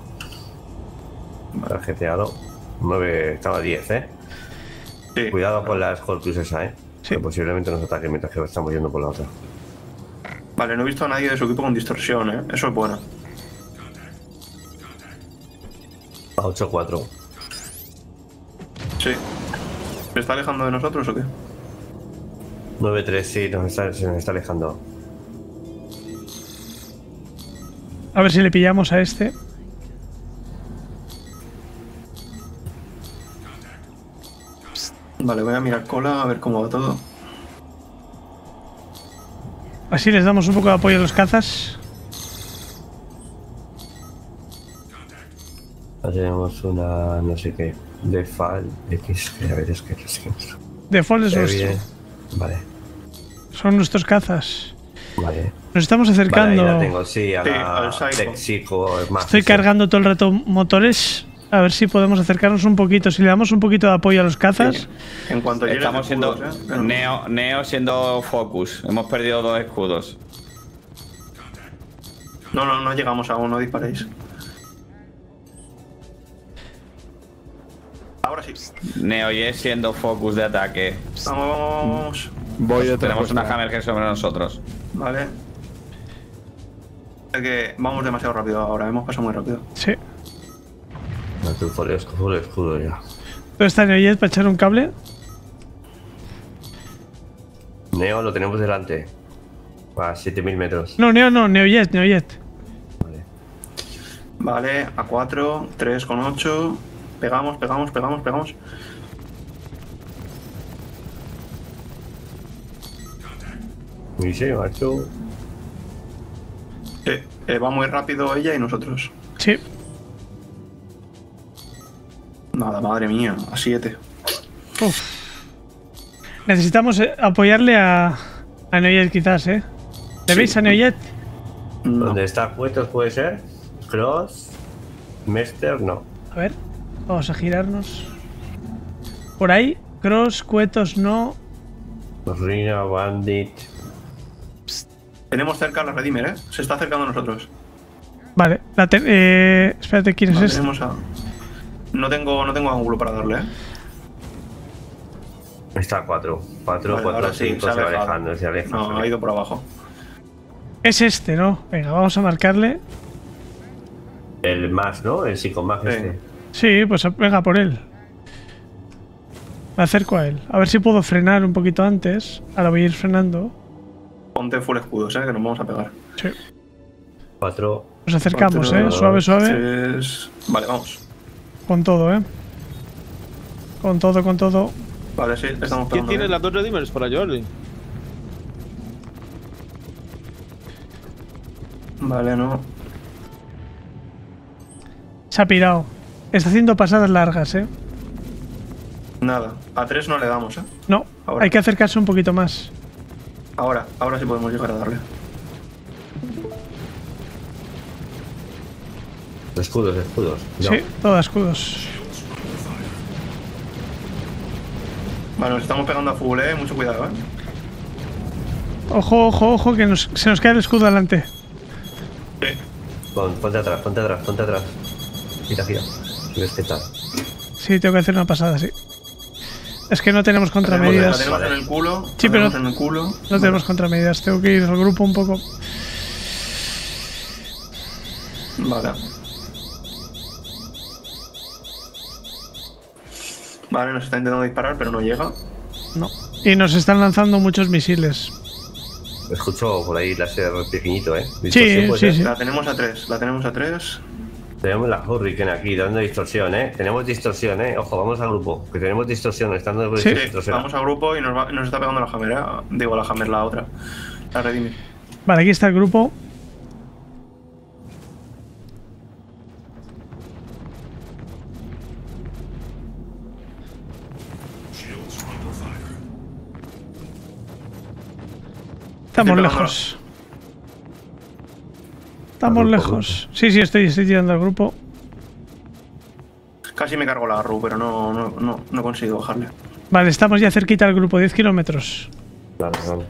[SPEAKER 2] Tarjeteado. 9, estaba 10, ¿eh?
[SPEAKER 4] Sí.
[SPEAKER 2] Cuidado con la Scorpius esa, ¿eh?
[SPEAKER 1] Sí.
[SPEAKER 2] Que posiblemente nos ataque mientras que estamos yendo por la otra.
[SPEAKER 4] Vale, no he visto a nadie de su equipo con distorsión, ¿eh? Eso es bueno.
[SPEAKER 2] A 8-4.
[SPEAKER 4] Sí. ¿Se está alejando de nosotros o qué?
[SPEAKER 2] 9-3, sí, nos está, se nos está alejando.
[SPEAKER 1] A ver si le pillamos a este.
[SPEAKER 4] Vale, voy a mirar cola a ver cómo va todo.
[SPEAKER 1] Así les damos un poco de apoyo a los cazas.
[SPEAKER 2] Tenemos una, no sé qué, Defal X, que a ver, es que es.
[SPEAKER 1] Default es nuestro.
[SPEAKER 2] Evident- Vale,
[SPEAKER 1] Son nuestros cazas.
[SPEAKER 2] vale.
[SPEAKER 1] Nos estamos
[SPEAKER 2] Vale, ahí
[SPEAKER 1] acercando.
[SPEAKER 2] la tengo, sí, a
[SPEAKER 4] Sí,
[SPEAKER 2] la
[SPEAKER 4] al.
[SPEAKER 1] Estoy cargando todo el rato motores. A ver si podemos acercarnos un poquito. Si le damos un poquito de apoyo a los cazas.
[SPEAKER 4] En cuanto llegue
[SPEAKER 3] Estamos siendo.
[SPEAKER 4] ¿eh?
[SPEAKER 3] Neo, Neo siendo Focus. Hemos perdido dos escudos.
[SPEAKER 4] No, no, no llegamos aún, no disparéis. Ahora sí.
[SPEAKER 3] Neo y es siendo Focus de ataque.
[SPEAKER 4] Vamos, vamos, vamos.
[SPEAKER 5] Voy detrás
[SPEAKER 3] Tenemos una
[SPEAKER 5] vuestra.
[SPEAKER 3] Hammer que es sobre nosotros.
[SPEAKER 4] Vale. Es que vamos demasiado rápido ahora, hemos pasado muy rápido.
[SPEAKER 1] Sí.
[SPEAKER 2] No, tu full escudo, ya.
[SPEAKER 1] ¿Dónde está Neojet para echar un cable?
[SPEAKER 2] Neo lo tenemos delante. A 7000 metros.
[SPEAKER 1] No, Neo no, Neojet, Neojet.
[SPEAKER 2] Vale.
[SPEAKER 4] Vale, a 4, 3 con 8. Pegamos, pegamos, pegamos, pegamos.
[SPEAKER 2] Y sí, macho.
[SPEAKER 4] Eh, eh, va muy rápido ella y nosotros.
[SPEAKER 1] Sí.
[SPEAKER 4] Nada, madre mía, a 7.
[SPEAKER 1] Uf. Necesitamos eh, apoyarle a, a Neoyet quizás, ¿eh? ¿Le
[SPEAKER 4] Sí.
[SPEAKER 1] veis a Neoyet?
[SPEAKER 4] No.
[SPEAKER 2] ¿Dónde está Cuetos puede ser? Cross. Mester, no.
[SPEAKER 1] A ver, vamos a girarnos. Por ahí, Cross, Cuetos, no.
[SPEAKER 2] Rina, Bandit.
[SPEAKER 4] Tenemos cerca a la Redeemer, ¿eh? Se está acercando a nosotros.
[SPEAKER 1] Vale, la te- eh, espérate, ¿quién es
[SPEAKER 4] Vale,
[SPEAKER 1] este?
[SPEAKER 4] tenemos a... No tengo, no tengo ángulo para darle, ¿eh?
[SPEAKER 2] Está 4. 4,
[SPEAKER 4] Vale,
[SPEAKER 2] 4,
[SPEAKER 4] ahora sí,
[SPEAKER 2] 5,
[SPEAKER 4] se
[SPEAKER 2] va alejando, se aleja.
[SPEAKER 4] No, ha ido por abajo.
[SPEAKER 1] Es este, ¿no? Venga, vamos a marcarle.
[SPEAKER 2] El más, ¿no? El psicomag
[SPEAKER 4] Sí.
[SPEAKER 2] este.
[SPEAKER 1] Sí, pues venga por él. Me acerco a él. A ver si puedo frenar un poquito antes. Ahora voy a ir frenando.
[SPEAKER 4] Ponte full escudos, ¿eh? Que nos vamos a pegar.
[SPEAKER 1] Sí.
[SPEAKER 2] 4.
[SPEAKER 1] Nos acercamos,
[SPEAKER 4] Cuatro,
[SPEAKER 1] ¿eh? Suave, suave.
[SPEAKER 4] Tres... Vale, vamos.
[SPEAKER 1] Con todo, ¿eh? Con todo, con todo.
[SPEAKER 4] Vale, sí, estamos
[SPEAKER 6] ¿Quién tiene
[SPEAKER 4] bien.
[SPEAKER 6] las dos Redeemers para ayudarle?
[SPEAKER 4] Vale, no.
[SPEAKER 1] Se ha pirado. Está haciendo pasadas largas, ¿eh?
[SPEAKER 4] Nada. A tres no le damos, ¿eh?
[SPEAKER 1] No,
[SPEAKER 4] Ahora.
[SPEAKER 1] hay que acercarse un poquito más.
[SPEAKER 4] Ahora, ahora sí podemos llegar a darle.
[SPEAKER 2] Escudos, escudos.
[SPEAKER 1] Sí, todo escudos.
[SPEAKER 4] Vale, nos estamos pegando a full, ¿eh? Mucho cuidado, ¿eh?
[SPEAKER 1] Ojo, ojo, ojo, que nos- se nos cae el escudo delante.
[SPEAKER 2] Pon- ponte atrás, ponte atrás, ponte atrás. Gira, gira. Respeta.
[SPEAKER 1] Sí, tengo que hacer una pasada, sí. Es que no tenemos
[SPEAKER 4] La
[SPEAKER 1] contramedidas.
[SPEAKER 4] tenemos en el culo.
[SPEAKER 1] Sí, pero-
[SPEAKER 4] tenemos en el culo.
[SPEAKER 1] No tenemos contramedidas. Tengo que ir al grupo un poco.
[SPEAKER 4] Vale. Vale, nos está intentando disparar, pero no llega.
[SPEAKER 1] No. Y nos están lanzando muchos misiles.
[SPEAKER 2] Escucho por ahí láser pequeñito, ¿eh?
[SPEAKER 1] Sí,
[SPEAKER 2] Distorsión,
[SPEAKER 1] sí, sí.
[SPEAKER 4] La tenemos a tres, la tenemos a tres.
[SPEAKER 2] Tenemos la Hurricane aquí dando distorsión, ¿eh? Tenemos distorsión, ¿eh? Ojo, vamos al grupo. Que tenemos distorsión, estando
[SPEAKER 1] Sí.
[SPEAKER 4] Sí, vamos a grupo y nos, va- nos está pegando la Hammer, ¿eh? Digo, la Hammer, la otra. La Redimir.
[SPEAKER 1] Vale, aquí está el grupo. Estamos lejos. Estamos
[SPEAKER 2] grupo,
[SPEAKER 1] lejos. Sí, sí, estoy, estoy tirando al grupo.
[SPEAKER 4] Casi me cargo la RU, pero no, no, no, no consigo bajarle.
[SPEAKER 1] Vale, estamos ya cerquita del grupo, 10 kilómetros.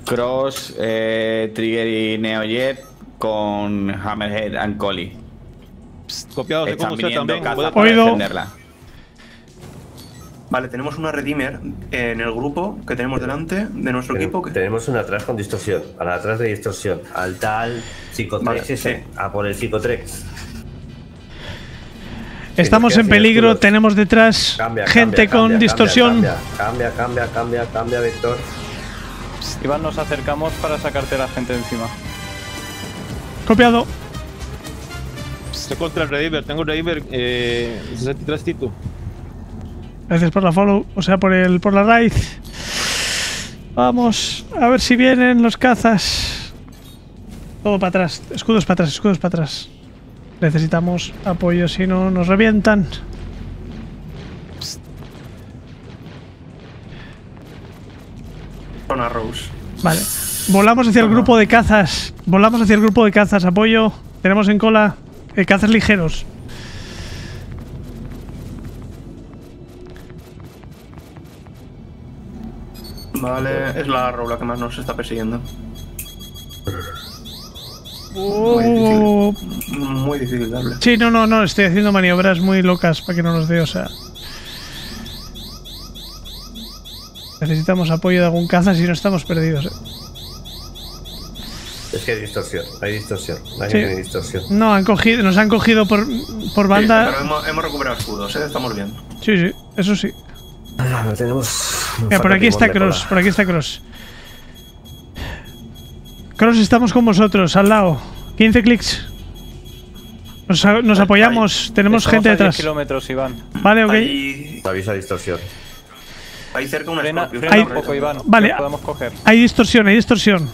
[SPEAKER 3] Cross, eh, Trigger y Neojet con Hammerhead and Collie.
[SPEAKER 6] Copiado de
[SPEAKER 3] viniendo
[SPEAKER 6] también.
[SPEAKER 3] caza
[SPEAKER 6] puede-
[SPEAKER 3] para
[SPEAKER 1] Oído.
[SPEAKER 3] defenderla.
[SPEAKER 4] Vale, tenemos una Redeemer en el grupo que tenemos delante de nuestro equipo. Que...
[SPEAKER 2] Tenemos una atrás con distorsión. A la atrás de distorsión. Al tal Psicotrex
[SPEAKER 4] Vale,
[SPEAKER 2] ese.
[SPEAKER 4] sí.
[SPEAKER 2] A por el Psicotrex.
[SPEAKER 1] Estamos en peligro, tenemos detrás
[SPEAKER 2] Cambia,
[SPEAKER 1] gente
[SPEAKER 2] cambia,
[SPEAKER 1] con
[SPEAKER 2] cambia,
[SPEAKER 1] distorsión.
[SPEAKER 2] Cambia, cambia, cambia, cambia, cambia, vector.
[SPEAKER 5] Iván, nos acercamos para sacarte la gente de encima.
[SPEAKER 1] Copiado.
[SPEAKER 6] Estoy contra el Redeemer. Tengo el Redeemer eh, 63 Tito.
[SPEAKER 1] Gracias por la follow, o sea, por el por la raid. Vamos, a ver si vienen los cazas. Todo para atrás, escudos para atrás, escudos para atrás. Necesitamos apoyo, si no nos revientan.
[SPEAKER 4] Son arrows.
[SPEAKER 1] Vale. Volamos hacia el grupo de cazas. Volamos hacia el grupo de cazas. Apoyo. Tenemos en cola eh, cazas ligeros.
[SPEAKER 4] Vale, es la arrow la que más nos está persiguiendo.
[SPEAKER 1] Oh.
[SPEAKER 4] Muy difícil darle.
[SPEAKER 1] Sí, no, no, no. Estoy haciendo maniobras muy locas para que no nos dé, o sea. Necesitamos apoyo de algún caza si no estamos perdidos. eh.
[SPEAKER 2] Es que hay distorsión. Hay distorsión. Hay
[SPEAKER 1] Sí.
[SPEAKER 2] distorsión.
[SPEAKER 1] No, han cogido, nos han cogido por, por
[SPEAKER 4] Sí,
[SPEAKER 1] banda.
[SPEAKER 4] pero hemos, hemos recuperado escudos, ¿eh? estamos bien.
[SPEAKER 1] Sí, sí, eso sí.
[SPEAKER 2] Ah, no tenemos.
[SPEAKER 1] Mira, por aquí está Cross, por aquí está Cross. Cross, estamos con vosotros, al lado. 15 clics. Nos, apoyamos, tenemos
[SPEAKER 5] Estamos
[SPEAKER 1] gente
[SPEAKER 5] a 10
[SPEAKER 1] detrás.
[SPEAKER 5] kilómetros, Iván.
[SPEAKER 1] Vale, ok.
[SPEAKER 4] Ahí,
[SPEAKER 2] Avisa distorsión.
[SPEAKER 4] ahí cerca una
[SPEAKER 5] Frena,
[SPEAKER 1] Ahí-
[SPEAKER 5] un poco, Iván.
[SPEAKER 1] Vale.
[SPEAKER 5] podemos coger.
[SPEAKER 1] Hay distorsión, hay distorsión.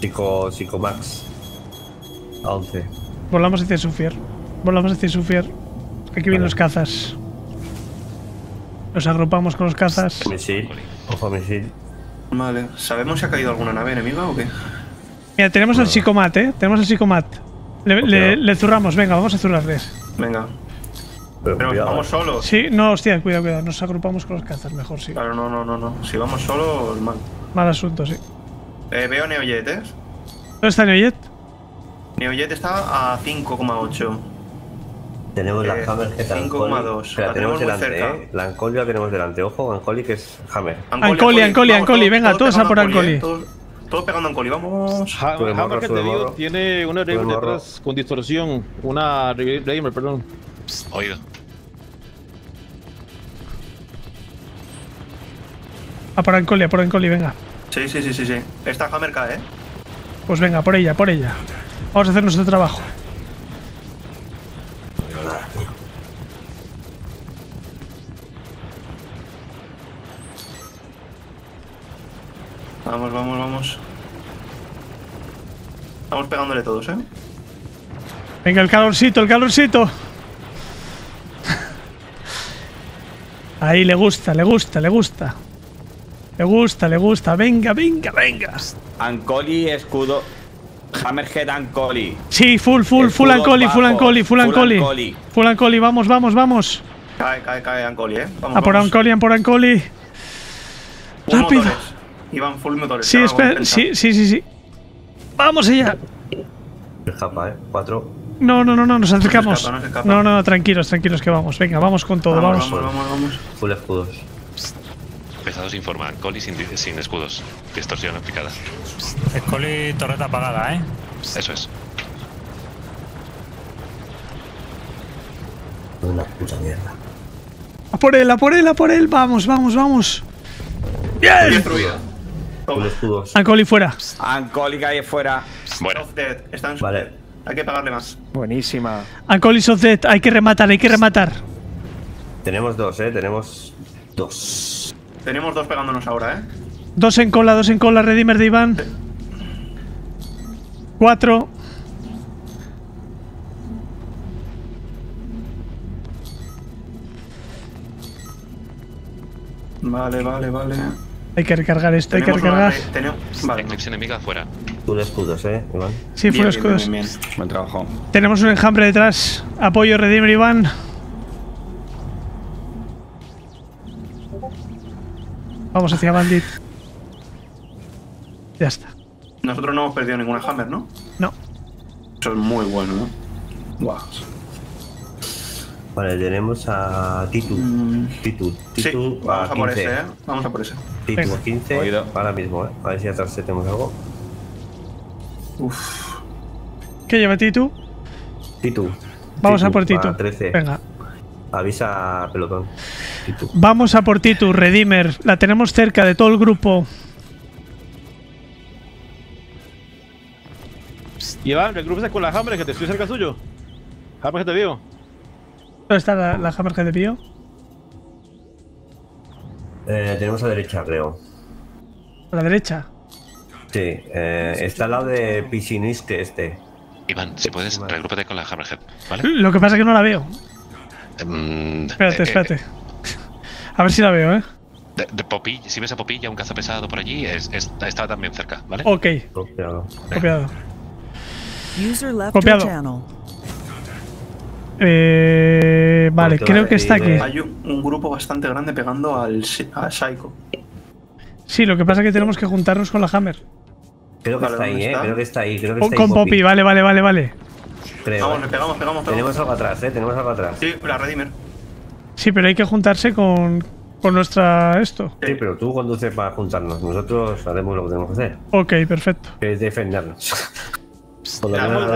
[SPEAKER 2] Psico, Psicomax. A 11.
[SPEAKER 1] Volamos hacia Sufier. Volamos hacia Sufier. Aquí vienen los cazas. Nos agrupamos con los cazas.
[SPEAKER 2] Misil. Ojo, misil.
[SPEAKER 4] Vale. ¿Sabemos si ha caído alguna nave enemiga o qué?
[SPEAKER 1] Mira, tenemos al psicomat, ¿eh? Tenemos al psicomat. Le, le- zurramos, venga, vamos a zurrarles.
[SPEAKER 4] Venga.
[SPEAKER 2] Pero,
[SPEAKER 4] Pero
[SPEAKER 2] cuidado,
[SPEAKER 4] vamos
[SPEAKER 2] eh.
[SPEAKER 4] solos.
[SPEAKER 1] Sí, no, hostia, cuidado, cuidado. Nos agrupamos con los cazas, mejor, sí.
[SPEAKER 4] Claro, no, no, no, no. Si vamos solos, mal.
[SPEAKER 1] Mal asunto, sí.
[SPEAKER 4] Eh, veo Neojet, ¿eh?
[SPEAKER 1] ¿Dónde está Neojet?
[SPEAKER 4] Neojet está a 5,8.
[SPEAKER 2] Tenemos la
[SPEAKER 4] Eh,
[SPEAKER 2] Hammerhead
[SPEAKER 4] 5,2.
[SPEAKER 2] Ancoli. Espera,
[SPEAKER 4] La
[SPEAKER 2] tenemos delante,
[SPEAKER 4] cerca.
[SPEAKER 2] eh. La Ancoli la tenemos delante. Ojo, Ancoli que es Hammer.
[SPEAKER 1] Ancoli, Ancoli, Ancoli, venga, todos a por Ancoli.
[SPEAKER 4] eh, Todos, pegando Ancoli, vamos.
[SPEAKER 6] Ha-
[SPEAKER 2] morro,
[SPEAKER 6] Hammerhead
[SPEAKER 2] sube
[SPEAKER 6] de Dio
[SPEAKER 2] morro.
[SPEAKER 6] tiene una
[SPEAKER 2] morro.
[SPEAKER 6] detrás con distorsión. Una Reimer, perdón.
[SPEAKER 8] Oído.
[SPEAKER 1] A por Ancoli, a por Ancoli, venga.
[SPEAKER 4] Sí, sí, sí, sí, sí. Esta Hammer cae, ¿eh?
[SPEAKER 1] Pues venga, por ella, por ella. Vamos a hacer nuestro trabajo.
[SPEAKER 4] Vamos, vamos, vamos. Todos, ¿eh?
[SPEAKER 1] Venga, el calorcito, el calorcito. Ahí le gusta, le gusta, le gusta. Le gusta, le gusta. Venga, venga, venga.
[SPEAKER 3] Ancoli, escudo. Hammerhead Ancoli.
[SPEAKER 1] Sí, full, full, full Ancoli, full Ancoli, full Ancoli. Full Ancoli, vamos, vamos, vamos.
[SPEAKER 4] Cae, cae, cae Ancoli, ¿eh? Vamos,
[SPEAKER 1] A por
[SPEAKER 4] vamos.
[SPEAKER 1] Ancoli, a por Ancoli.
[SPEAKER 4] Full
[SPEAKER 1] rápido.
[SPEAKER 4] motores. Iban full motores.
[SPEAKER 1] Sí, espera, sí, sí, sí, sí. Vamos allá.
[SPEAKER 2] Escapa, eh. Cuatro.
[SPEAKER 1] No, no, no, no, nos acercamos.
[SPEAKER 4] escapa, no se escapa.
[SPEAKER 1] No, no, no, tranquilos, tranquilos que vamos. Venga, vamos con todo,
[SPEAKER 4] Vamos,
[SPEAKER 1] vamos.
[SPEAKER 4] vamos, vamos, vamos.
[SPEAKER 2] Full escudos.
[SPEAKER 8] Pesados informan. Coli sin, sin escudos. Distorsión aplicada.
[SPEAKER 9] Escoli, torreta apagada, ¿eh?
[SPEAKER 8] Eso es.
[SPEAKER 2] Una puta mierda.
[SPEAKER 1] A por él, a por él, a por él. Vamos, vamos, vamos. Bien.
[SPEAKER 4] Destruida.
[SPEAKER 1] Ancoli fuera.
[SPEAKER 3] Ancoli cae fuera.
[SPEAKER 8] Bueno,
[SPEAKER 4] dead. Están
[SPEAKER 2] Vale.
[SPEAKER 4] Hay que pagarle más.
[SPEAKER 5] Buenísima.
[SPEAKER 1] Ancoli of dead. Hay que rematar, hay que rematar.
[SPEAKER 2] Tenemos dos, eh. Tenemos dos.
[SPEAKER 4] Tenemos dos pegándonos ahora, ¿eh?
[SPEAKER 1] Dos en cola, dos en cola. Redeemer de Iván. Cuatro.
[SPEAKER 4] Vale, vale, vale.
[SPEAKER 1] Hay que recargar esto, hay que
[SPEAKER 4] Tenemos una
[SPEAKER 1] recargar.
[SPEAKER 4] re- tenemos- Vale.
[SPEAKER 8] Eclipse enemiga fuera.
[SPEAKER 2] Full escudos, eh, Iván.
[SPEAKER 1] Sí,
[SPEAKER 4] Bien,
[SPEAKER 1] full
[SPEAKER 4] bien,
[SPEAKER 1] escudos.
[SPEAKER 4] bien, bien.
[SPEAKER 3] Buen trabajo.
[SPEAKER 1] Tenemos un enjambre detrás. Apoyo Redeemer Iván. Vamos hacia Bandit. Ya está.
[SPEAKER 4] Nosotros no hemos perdido ninguna Hammer, ¿no?
[SPEAKER 1] No.
[SPEAKER 4] Eso es muy bueno, ¿no? Guau.
[SPEAKER 2] Vale, tenemos a Titu.
[SPEAKER 4] Mm.
[SPEAKER 2] Titu.
[SPEAKER 4] Sí,
[SPEAKER 2] Titu
[SPEAKER 4] vamos a por
[SPEAKER 2] 15.
[SPEAKER 4] ese, ¿eh? Vamos a por ese.
[SPEAKER 2] A 15.
[SPEAKER 3] Oído.
[SPEAKER 2] Ahora mismo, eh. A ver si atrás tenemos algo.
[SPEAKER 4] Uf.
[SPEAKER 1] ¿Qué lleva Titu?
[SPEAKER 2] Titu.
[SPEAKER 1] Vamos a por Titu.
[SPEAKER 2] a 13.
[SPEAKER 1] Venga.
[SPEAKER 2] Avisa a pelotón. Titu.
[SPEAKER 1] Vamos a por Titu, Redeemer. La tenemos cerca de todo el grupo.
[SPEAKER 6] Y Iván, regrúpese con la Hammerhead, que te estoy cerca suyo. Hammerhead te veo.
[SPEAKER 1] ¿Dónde está la, la Hammerhead de Pío?
[SPEAKER 2] Eh, tenemos a derecha, creo.
[SPEAKER 1] A la derecha.
[SPEAKER 2] Sí, eh, está al lado de Pisciniste este.
[SPEAKER 8] Iván, si puedes,
[SPEAKER 2] Vale.
[SPEAKER 8] regrúpate con la Hammerhead. ¿Vale?
[SPEAKER 1] Lo que pasa es que no la veo.
[SPEAKER 8] Mm,
[SPEAKER 1] Espérate,
[SPEAKER 8] eh,
[SPEAKER 1] espérate. A ver si la veo, ¿eh?
[SPEAKER 8] De, de si ves a Popilla, un caza pesado por allí, es, es- está también cerca, ¿vale?
[SPEAKER 1] Ok,
[SPEAKER 2] Copiado.
[SPEAKER 1] copiado.
[SPEAKER 10] User left
[SPEAKER 1] Copiado. Eh, vale,
[SPEAKER 2] Porque
[SPEAKER 1] creo que está aquí.
[SPEAKER 4] Hay un, grupo bastante grande pegando al, a Psycho.
[SPEAKER 1] Sí, lo que pasa es que tenemos que juntarnos con la Hammer.
[SPEAKER 2] Creo que
[SPEAKER 4] Vale,
[SPEAKER 2] está ahí,
[SPEAKER 4] ¿dónde
[SPEAKER 2] eh. Creo que está ahí. Creo que
[SPEAKER 1] Con,
[SPEAKER 2] está ahí
[SPEAKER 1] con Poppy, vale, vale, vale, vale.
[SPEAKER 2] Creo.
[SPEAKER 4] Vamos,
[SPEAKER 2] eh.
[SPEAKER 4] le pegamos, pegamos, pegamos.
[SPEAKER 2] Tenemos algo atrás, eh. Tenemos algo atrás.
[SPEAKER 4] Sí, la Redeemer.
[SPEAKER 1] Sí, pero hay que juntarse con, con nuestra esto.
[SPEAKER 2] Sí, pero tú conduces para juntarnos. Nosotros haremos lo que tenemos que hacer.
[SPEAKER 1] Ok, perfecto.
[SPEAKER 2] Que es defendernos. Por lo menos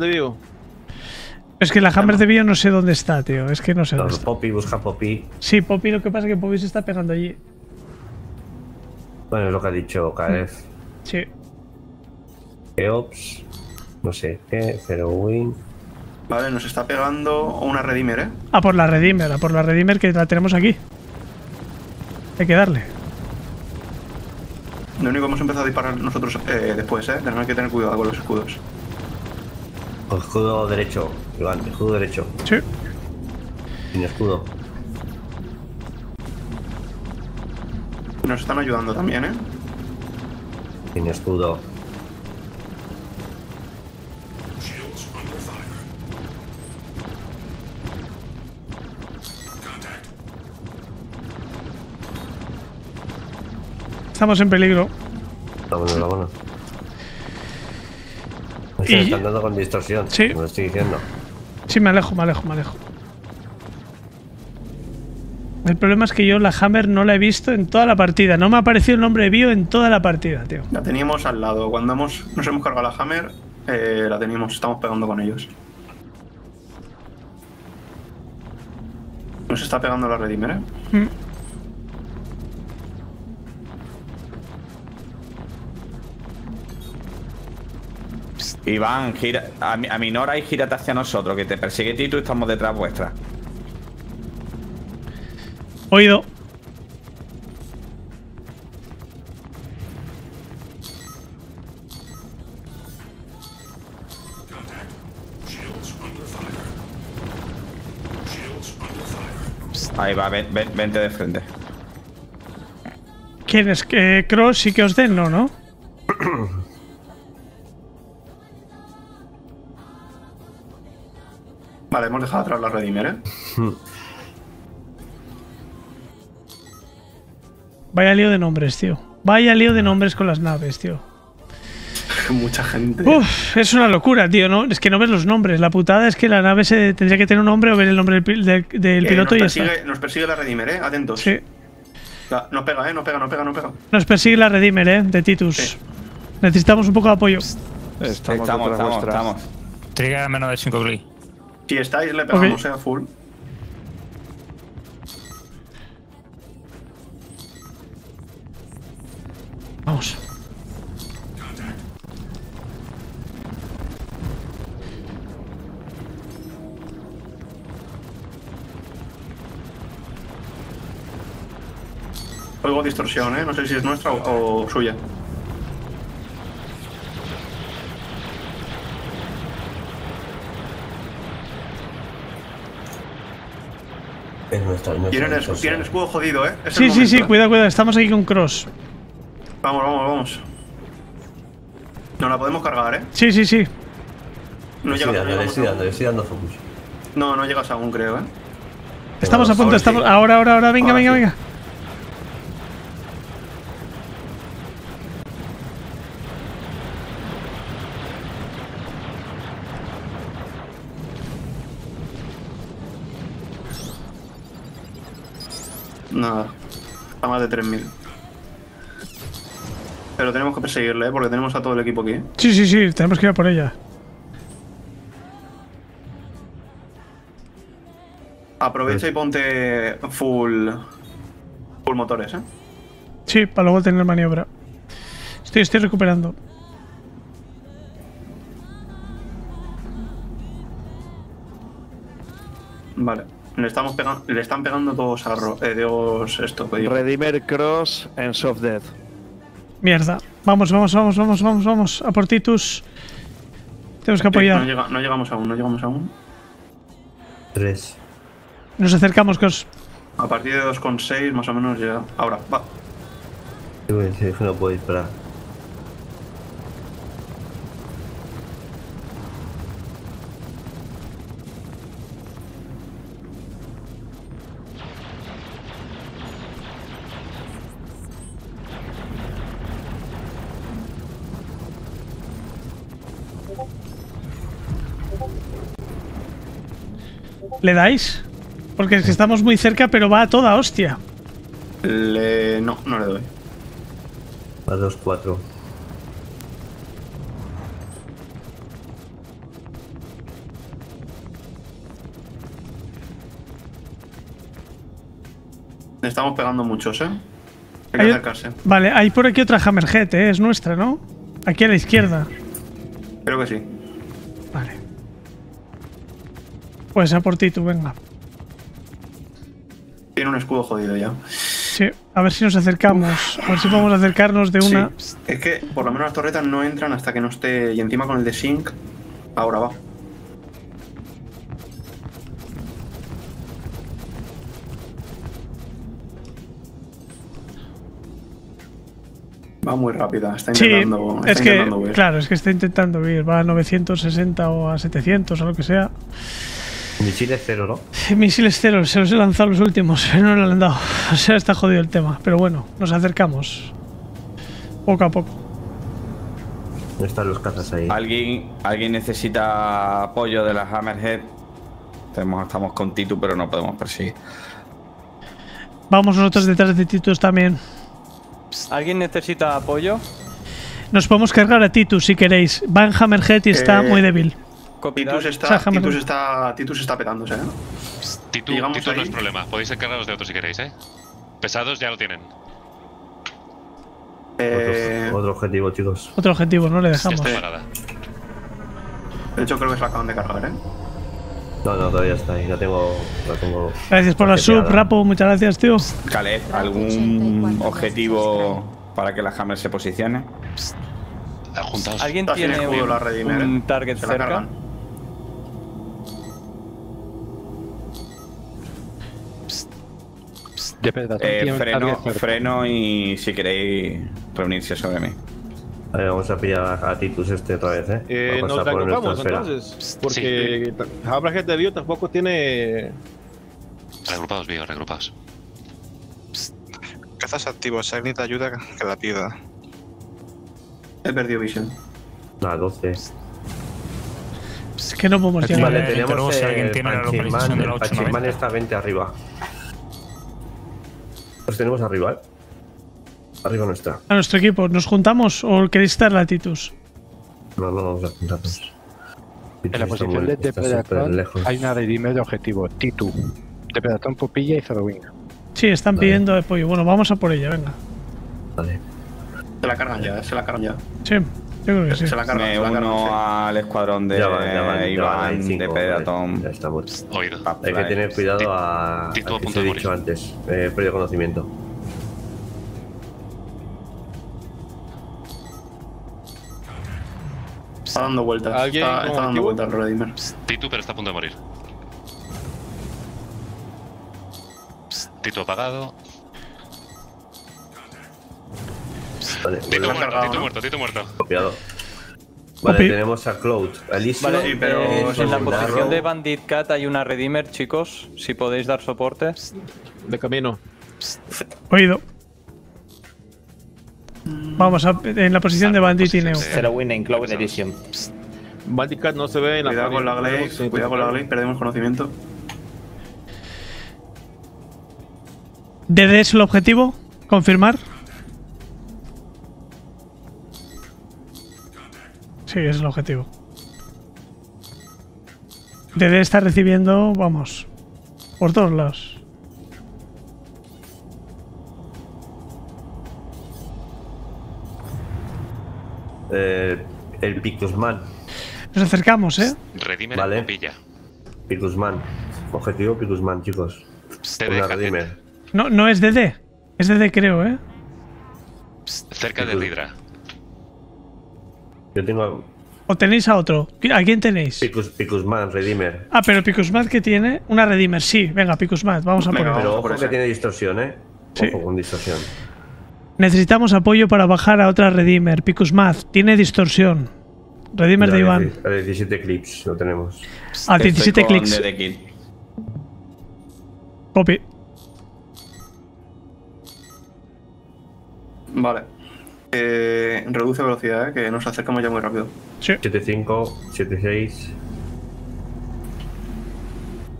[SPEAKER 2] de.
[SPEAKER 1] Es que la Hammer de Pío no sé dónde está, tío. Es que no sé dónde está.
[SPEAKER 2] Poppy, busca Poppy.
[SPEAKER 1] Sí, Poppy, lo que pasa es que Poppy se está pegando allí.
[SPEAKER 2] Bueno, es lo que ha dicho KF.
[SPEAKER 1] Sí.
[SPEAKER 2] Keops. No sé qué. Zero Win.
[SPEAKER 4] Vale, nos está pegando una Redeemer, ¿eh?
[SPEAKER 1] A por la Redeemer, a por la Redeemer que la tenemos aquí. Hay que darle.
[SPEAKER 4] Lo único que hemos empezado a disparar nosotros eh, después, ¿eh? Tenemos que tener cuidado con los escudos.
[SPEAKER 2] Escudo derecho, Iván, escudo derecho.
[SPEAKER 1] Sí.
[SPEAKER 2] Sin escudo.
[SPEAKER 4] Nos están ayudando también, ¿eh?
[SPEAKER 2] Sin escudo.
[SPEAKER 1] Estamos en peligro.
[SPEAKER 2] Vámonos, vámonos. Se
[SPEAKER 1] Y-
[SPEAKER 2] me están dando con distorsión.
[SPEAKER 1] Sí.
[SPEAKER 2] Me lo estoy diciendo.
[SPEAKER 1] Sí, me alejo, me alejo, me alejo. El problema es que yo la Hammer no la he visto en toda la partida. No me ha aparecido el nombre de Bio en toda la partida, tío.
[SPEAKER 4] La teníamos al lado. Cuando hemos, nos hemos cargado la Hammer, eh, la teníamos, estamos pegando con ellos. Nos está pegando la Redeemer, ¿eh?
[SPEAKER 1] Mm.
[SPEAKER 3] Iván, gira, a, a Minora y gírate hacia nosotros, que te persigue Tito y estamos detrás vuestra.
[SPEAKER 1] Oído.
[SPEAKER 3] Ahí va, ven- ven- vente de frente.
[SPEAKER 1] ¿Quién es? que Cross sí que os den? No, ¿no?
[SPEAKER 4] Dejado atrás la Redeemer, ¿eh?
[SPEAKER 1] Vaya lío de nombres, tío. Vaya lío de nombres con las naves, tío.
[SPEAKER 4] Mucha gente.
[SPEAKER 1] Uf, es una locura, tío. ¿no? Es que no ves los nombres. La putada es que la nave se tendría que tener un nombre o ver el nombre del, pil- del- del
[SPEAKER 4] Eh,
[SPEAKER 1] piloto y ya
[SPEAKER 4] nos,
[SPEAKER 1] está.
[SPEAKER 4] persigue, nos persigue la Reddimer, ¿eh? Atentos.
[SPEAKER 1] Sí.
[SPEAKER 4] La- no pega, ¿eh? No pega, no pega, no pega.
[SPEAKER 1] Nos persigue la Redeemer, ¿eh? De Titus.
[SPEAKER 4] Sí.
[SPEAKER 1] Necesitamos un poco de apoyo.
[SPEAKER 5] Estamos,
[SPEAKER 3] Estamos, estamos, estamos.
[SPEAKER 9] Trigger a menos de 5 glee.
[SPEAKER 4] Si estáis, le pegamos, ¿eh? A full.
[SPEAKER 1] Vamos.
[SPEAKER 4] Oigo distorsión, ¿eh? No sé si es nuestra o, o suya.
[SPEAKER 2] Es nuestra, es nuestra
[SPEAKER 4] Tienen, es-
[SPEAKER 2] distorsión.
[SPEAKER 4] tienen escudo jodido, ¿eh? Es
[SPEAKER 1] Sí, sí, sí,
[SPEAKER 4] ¿eh?
[SPEAKER 1] cuidado, cuidado. Estamos aquí con Cross.
[SPEAKER 4] Vamos, vamos, vamos. No la podemos cargar, ¿eh?
[SPEAKER 1] Sí, sí, sí.
[SPEAKER 4] No llegamos,
[SPEAKER 2] dando,
[SPEAKER 4] no
[SPEAKER 2] le estoy dando, le estoy dando focus.
[SPEAKER 4] No, no llegas aún, creo, ¿eh?
[SPEAKER 1] Estamos a punto,
[SPEAKER 4] ahora
[SPEAKER 1] estamos.
[SPEAKER 4] sí.
[SPEAKER 1] Ahora, ahora, ahora. Venga,
[SPEAKER 4] Ahora
[SPEAKER 1] venga,
[SPEAKER 4] sí.
[SPEAKER 1] venga.
[SPEAKER 4] De 3000. Pero tenemos que perseguirle, ¿eh? Porque tenemos a todo el equipo aquí.
[SPEAKER 1] Sí, sí, sí. Tenemos que ir a por ella.
[SPEAKER 4] Aprovecha y ponte full. Full motores, ¿eh?
[SPEAKER 1] Sí, para luego tener maniobra. Estoy, estoy recuperando.
[SPEAKER 4] Vale. Le, estamos pegando, le están pegando dos arro, eh, dos esto.
[SPEAKER 5] Redeemer Cross en Soft Death.
[SPEAKER 1] Mierda. Vamos, vamos, vamos, vamos, vamos, vamos. A por Titus. Tenemos que
[SPEAKER 4] Sí,
[SPEAKER 1] apoyar.
[SPEAKER 4] no, llega- no llegamos aún, no llegamos aún.
[SPEAKER 2] Tres.
[SPEAKER 1] Nos acercamos, Cross.
[SPEAKER 4] A partir de 2,6 más o menos llega. Ahora, va.
[SPEAKER 2] Sí, no puedo disparar.
[SPEAKER 1] ¿Le dais? Porque es que estamos muy cerca, pero va a toda hostia.
[SPEAKER 4] Le... No, no le doy.
[SPEAKER 2] A dos, cuatro.
[SPEAKER 4] Le estamos pegando muchos, ¿eh? Hay que
[SPEAKER 1] Hay-
[SPEAKER 4] acercarse.
[SPEAKER 1] Vale, hay por aquí otra Hammerhead, ¿eh? Es nuestra, ¿no? Aquí a la izquierda.
[SPEAKER 4] Creo que sí.
[SPEAKER 1] Vale. Pues a por Titus, venga.
[SPEAKER 4] Tiene un escudo jodido ya.
[SPEAKER 1] Sí, a ver si nos acercamos. A ver si podemos acercarnos de una.
[SPEAKER 4] Sí. Es que por lo menos las torretas no entran hasta que no esté. Y encima con el de Sync. Ahora va. Va muy rápida, está
[SPEAKER 1] Sí,
[SPEAKER 4] intentando, está
[SPEAKER 1] es que,
[SPEAKER 4] huir.
[SPEAKER 1] claro, es que está intentando huir. Va a 960 o a 700 o lo que sea.
[SPEAKER 2] Misiles cero, ¿no?
[SPEAKER 1] Misiles cero, se los he lanzado los últimos, pero no le han dado. O sea, está jodido el tema. Pero bueno, nos acercamos. Poco a poco.
[SPEAKER 2] Están los cazas ahí.
[SPEAKER 3] ¿Alguien, ¿Alguien necesita apoyo de la Hammerhead? Tenemos, estamos con Titu, pero no podemos perseguir.
[SPEAKER 1] Vamos nosotros detrás de Titus también.
[SPEAKER 11] ¿Alguien necesita apoyo?
[SPEAKER 1] Nos podemos cargar a Titus si queréis. Va en Hammerhead y está
[SPEAKER 4] Eh,
[SPEAKER 1] muy débil.
[SPEAKER 4] Titus
[SPEAKER 1] O sea,
[SPEAKER 4] está, Titus está, Titus está petándose, ¿eh?
[SPEAKER 8] Titu,
[SPEAKER 4] Llegamos
[SPEAKER 8] Titu no es problema. Podéis encargaros de otros si queréis, ¿eh? Pesados ya lo tienen.
[SPEAKER 4] Eh,
[SPEAKER 2] Otro, otro objetivo, chicos.
[SPEAKER 1] Otro objetivo, no le
[SPEAKER 8] Ya
[SPEAKER 1] dejamos.
[SPEAKER 4] de hecho, creo que se la acaban de cargar, ¿eh?
[SPEAKER 2] No, no, todavía está ahí. La tengo. La tengo
[SPEAKER 1] Gracias por la sub. Rapo. Muchas gracias, tío.
[SPEAKER 3] Caleb, ¿algún objetivo para que la Hammer se posicione?
[SPEAKER 8] Juntaos.
[SPEAKER 11] ¿Alguien tiene un,
[SPEAKER 4] la Redeemer,
[SPEAKER 11] un
[SPEAKER 4] ¿eh?
[SPEAKER 11] target cerca?
[SPEAKER 4] cargan.
[SPEAKER 3] Eh, freno, freno y si queréis reunirse sobre mí.
[SPEAKER 2] A ver, vamos a pillar a, a Titus este otra vez, ¿eh?
[SPEAKER 6] Eh,
[SPEAKER 2] a
[SPEAKER 6] nos reagrupamos
[SPEAKER 2] esfera.
[SPEAKER 6] entonces. Porque Hammerhead de Bio tampoco tiene.
[SPEAKER 8] Regrupados, bio, regrupados.
[SPEAKER 12] Cazas activos, si alguien te ayuda, que la pida.
[SPEAKER 4] He perdido visión.
[SPEAKER 2] Nada, 12.
[SPEAKER 1] Es que no podemos llegar.
[SPEAKER 2] Vale, tenemos
[SPEAKER 9] tenemos si
[SPEAKER 2] eh,
[SPEAKER 9] alguien tiene la
[SPEAKER 2] Pachimán,
[SPEAKER 9] localización de la
[SPEAKER 2] el Pachimán
[SPEAKER 9] 890.
[SPEAKER 2] está 20 arriba. Los tenemos arriba, ¿eh? Arriba no está.
[SPEAKER 1] A nuestro equipo, ¿nos juntamos o queréis estar la Titus?
[SPEAKER 2] No, no vamos a juntarnos.
[SPEAKER 5] En la posición de Depredador
[SPEAKER 2] lejos.
[SPEAKER 5] hay una redime de objetivo. Titu. Depredador Pupilla y Zerowing.
[SPEAKER 1] Sí, están pidiendo apoyo. Bueno, vamos a por ella, venga.
[SPEAKER 2] Vale.
[SPEAKER 4] Se la cargan ya, se la cargan ya.
[SPEAKER 1] Sí, yo creo que sí.
[SPEAKER 4] Se la cargan,
[SPEAKER 3] Me
[SPEAKER 4] se la cargan.
[SPEAKER 3] uno
[SPEAKER 4] sí.
[SPEAKER 3] al escuadrón de
[SPEAKER 2] Ya van, ya van,
[SPEAKER 3] Iván,
[SPEAKER 2] cinco,
[SPEAKER 3] de
[SPEAKER 2] vale,
[SPEAKER 3] Predaton.
[SPEAKER 2] Ya estamos.
[SPEAKER 8] Oído.
[SPEAKER 2] Hay que tener cuidado a.
[SPEAKER 8] Tito a
[SPEAKER 2] a que
[SPEAKER 8] punto
[SPEAKER 2] he dicho antes. Eh, perdido conocimiento.
[SPEAKER 4] Está dando vueltas.
[SPEAKER 6] ¿Alguien
[SPEAKER 4] Está, dando vueltas el Redeemer.
[SPEAKER 8] Titu, pero está a punto de morir. Titu apagado.
[SPEAKER 2] Vale,
[SPEAKER 8] Titu
[SPEAKER 2] vuelve.
[SPEAKER 8] muerto,
[SPEAKER 4] cargado,
[SPEAKER 8] Titu
[SPEAKER 4] ¿no?
[SPEAKER 8] muerto, Titu muerto.
[SPEAKER 2] copiado. Vale,
[SPEAKER 1] Copy.
[SPEAKER 2] tenemos a Cloud. Alicia.
[SPEAKER 4] Vale, sí, pero
[SPEAKER 2] eh,
[SPEAKER 11] En la
[SPEAKER 2] Narrow.
[SPEAKER 11] posición de Bandit Cat hay una Redeemer, chicos. Si podéis dar soporte.
[SPEAKER 6] De camino.
[SPEAKER 1] Oído. Vamos a, en la posición de Bandit y Neo.
[SPEAKER 8] Zero
[SPEAKER 13] win en Cloud Edition.
[SPEAKER 6] Bandicat no se ve en la
[SPEAKER 4] Cuidado con la. Glaze,
[SPEAKER 6] Sí,
[SPEAKER 4] cuidado con la Glaze, perdemos conocimiento.
[SPEAKER 1] ¿DD es el objetivo? ¿Confirmar? Sí, es el objetivo. DD está recibiendo, vamos, por todos lados.
[SPEAKER 2] Eh, el Picusman.
[SPEAKER 1] Nos acercamos, ¿eh?
[SPEAKER 8] Redimer
[SPEAKER 2] Vale.
[SPEAKER 8] en Popilla.
[SPEAKER 2] Picusman. Objetivo Picusman, chicos.
[SPEAKER 1] No, no es DD. Es DD, creo, ¿eh?
[SPEAKER 8] Cerca de Hydra.
[SPEAKER 2] Yo tengo
[SPEAKER 1] ¿O tenéis a otro? ¿A quién tenéis?
[SPEAKER 2] Picus, Picusman, Redeemer.
[SPEAKER 1] Ah, pero Picusmat que tiene una Redeemer. Sí, venga, Picusmat, vamos a él.
[SPEAKER 2] Pero ojo que tiene distorsión, ¿eh?
[SPEAKER 1] Sí.
[SPEAKER 2] Ojo con distorsión.
[SPEAKER 1] Necesitamos apoyo para bajar a otra Redeemer. Picusmat tiene distorsión. Redeemer
[SPEAKER 2] Ya,
[SPEAKER 1] de Iván.
[SPEAKER 2] A 17 clips lo tenemos.
[SPEAKER 1] A 17
[SPEAKER 3] Estoy con
[SPEAKER 1] clics.
[SPEAKER 3] DD Kill.
[SPEAKER 1] Copy.
[SPEAKER 4] Vale. Eh, reduce velocidad, eh, que nos acercamos ya muy rápido.
[SPEAKER 1] Sí.
[SPEAKER 2] 7-5, 7-6.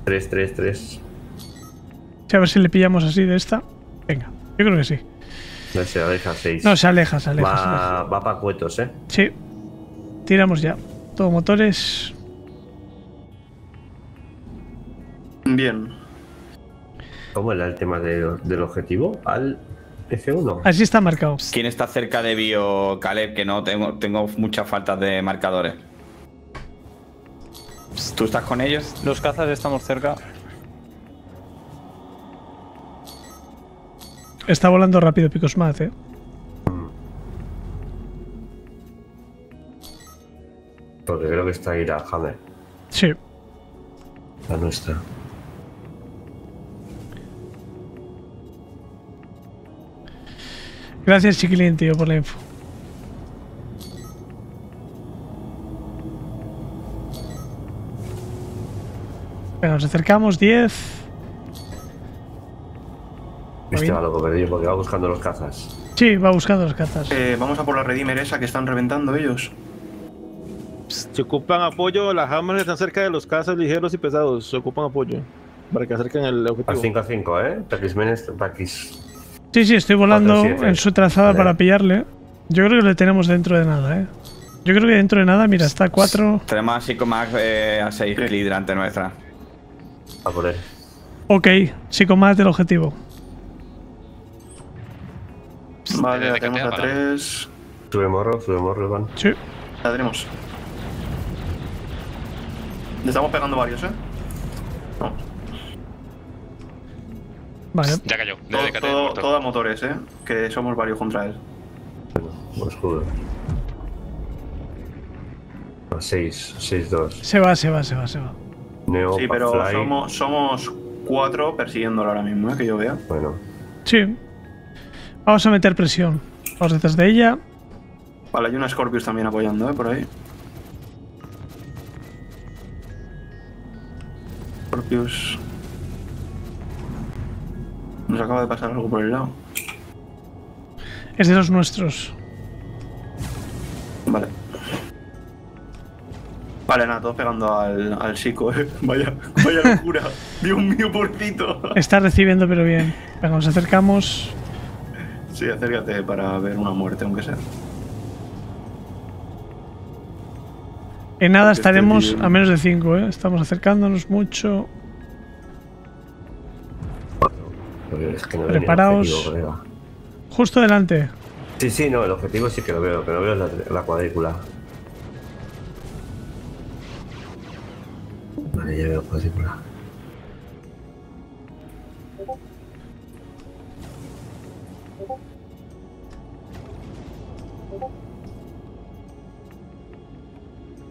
[SPEAKER 2] 3-3-3.
[SPEAKER 1] Sí, a ver si le pillamos así de esta. Venga, yo creo que sí.
[SPEAKER 2] No se aleja 6.
[SPEAKER 1] No, se aleja, se aleja. se aleja.
[SPEAKER 2] Va, va para cuetos, ¿eh?
[SPEAKER 1] Sí. Tiramos ya. Todo motores.
[SPEAKER 4] Bien.
[SPEAKER 2] ¿Cómo era el tema de- del objetivo? Al F1.
[SPEAKER 1] Así está marcado.
[SPEAKER 3] ¿Quién está cerca de Bio, Caleb? Que no tengo, tengo muchas faltas de marcadores. ¿Tú estás con ellos?
[SPEAKER 11] Los cazas estamos cerca.
[SPEAKER 1] Está volando rápido Picosmat, eh.
[SPEAKER 2] Porque creo que está ahí la Hammer.
[SPEAKER 1] Sí.
[SPEAKER 2] La nuestra.
[SPEAKER 1] Gracias, chiquilín, tío, por la info. Venga, nos acercamos, 10.
[SPEAKER 2] Este va loco perdido porque va buscando los cazas.
[SPEAKER 1] Sí, va buscando los cazas.
[SPEAKER 4] Eh, vamos a por la Redeemer esa que están reventando ellos.
[SPEAKER 6] Se ocupan apoyo, las hammers están cerca de los cazas ligeros y pesados. Se ocupan apoyo para que acerquen el
[SPEAKER 2] A
[SPEAKER 6] objetivo.
[SPEAKER 2] 5 a 5, ¿eh? Takis Menes, Takis.
[SPEAKER 1] Sí, sí, estoy volando en su trazada
[SPEAKER 2] Vale.
[SPEAKER 1] para pillarle. Yo creo que le tenemos dentro de nada, ¿eh? Yo creo que dentro de nada, mira, está a 4.
[SPEAKER 3] Tenemos a Psychomax eh, a 6 clics delante nuestra.
[SPEAKER 2] A por él.
[SPEAKER 1] Ok, psico más del objetivo.
[SPEAKER 4] Vale, la tenemos a
[SPEAKER 8] catea, para.
[SPEAKER 4] 3.
[SPEAKER 2] Sube morro, sube morro, Iván.
[SPEAKER 1] Sí.
[SPEAKER 4] La tenemos. Le estamos pegando varios, ¿eh?
[SPEAKER 1] Vale.
[SPEAKER 8] Ya cayó.
[SPEAKER 4] Todo, todo, a motores, ¿eh? Que somos varios contra él.
[SPEAKER 2] Buen escudo. 6, 6, 2.
[SPEAKER 1] Se va, se va, se va, se va.
[SPEAKER 2] Neo,
[SPEAKER 4] Sí, pero
[SPEAKER 2] Fly.
[SPEAKER 4] somos, somos cuatro persiguiéndolo ahora mismo, ¿eh? Que yo vea.
[SPEAKER 2] Bueno,
[SPEAKER 1] Sí. Vamos a meter presión. Vamos detrás de ella.
[SPEAKER 4] Vale, hay una Scorpius también apoyando, ¿eh? Por ahí. Scorpius. Nos acaba de pasar algo por el lado.
[SPEAKER 1] Es de los nuestros.
[SPEAKER 4] Vale. Vale, nada, todos pegando al, al psico, eh. Vaya, vaya locura. Dios mío, porcito.
[SPEAKER 1] Está recibiendo, pero bien. Venga, nos acercamos.
[SPEAKER 4] Sí, acércate para ver una muerte, aunque sea.
[SPEAKER 1] En nada
[SPEAKER 4] Porque
[SPEAKER 1] estaremos a menos de 5, ¿eh? Estamos acercándonos mucho.
[SPEAKER 2] Es que no
[SPEAKER 1] Preparaos.
[SPEAKER 2] objetivo.
[SPEAKER 1] Justo delante.
[SPEAKER 2] Sí, sí, no, el objetivo sí que lo veo, que no veo la, la cuadrícula. Vale, ya veo cuadrícula.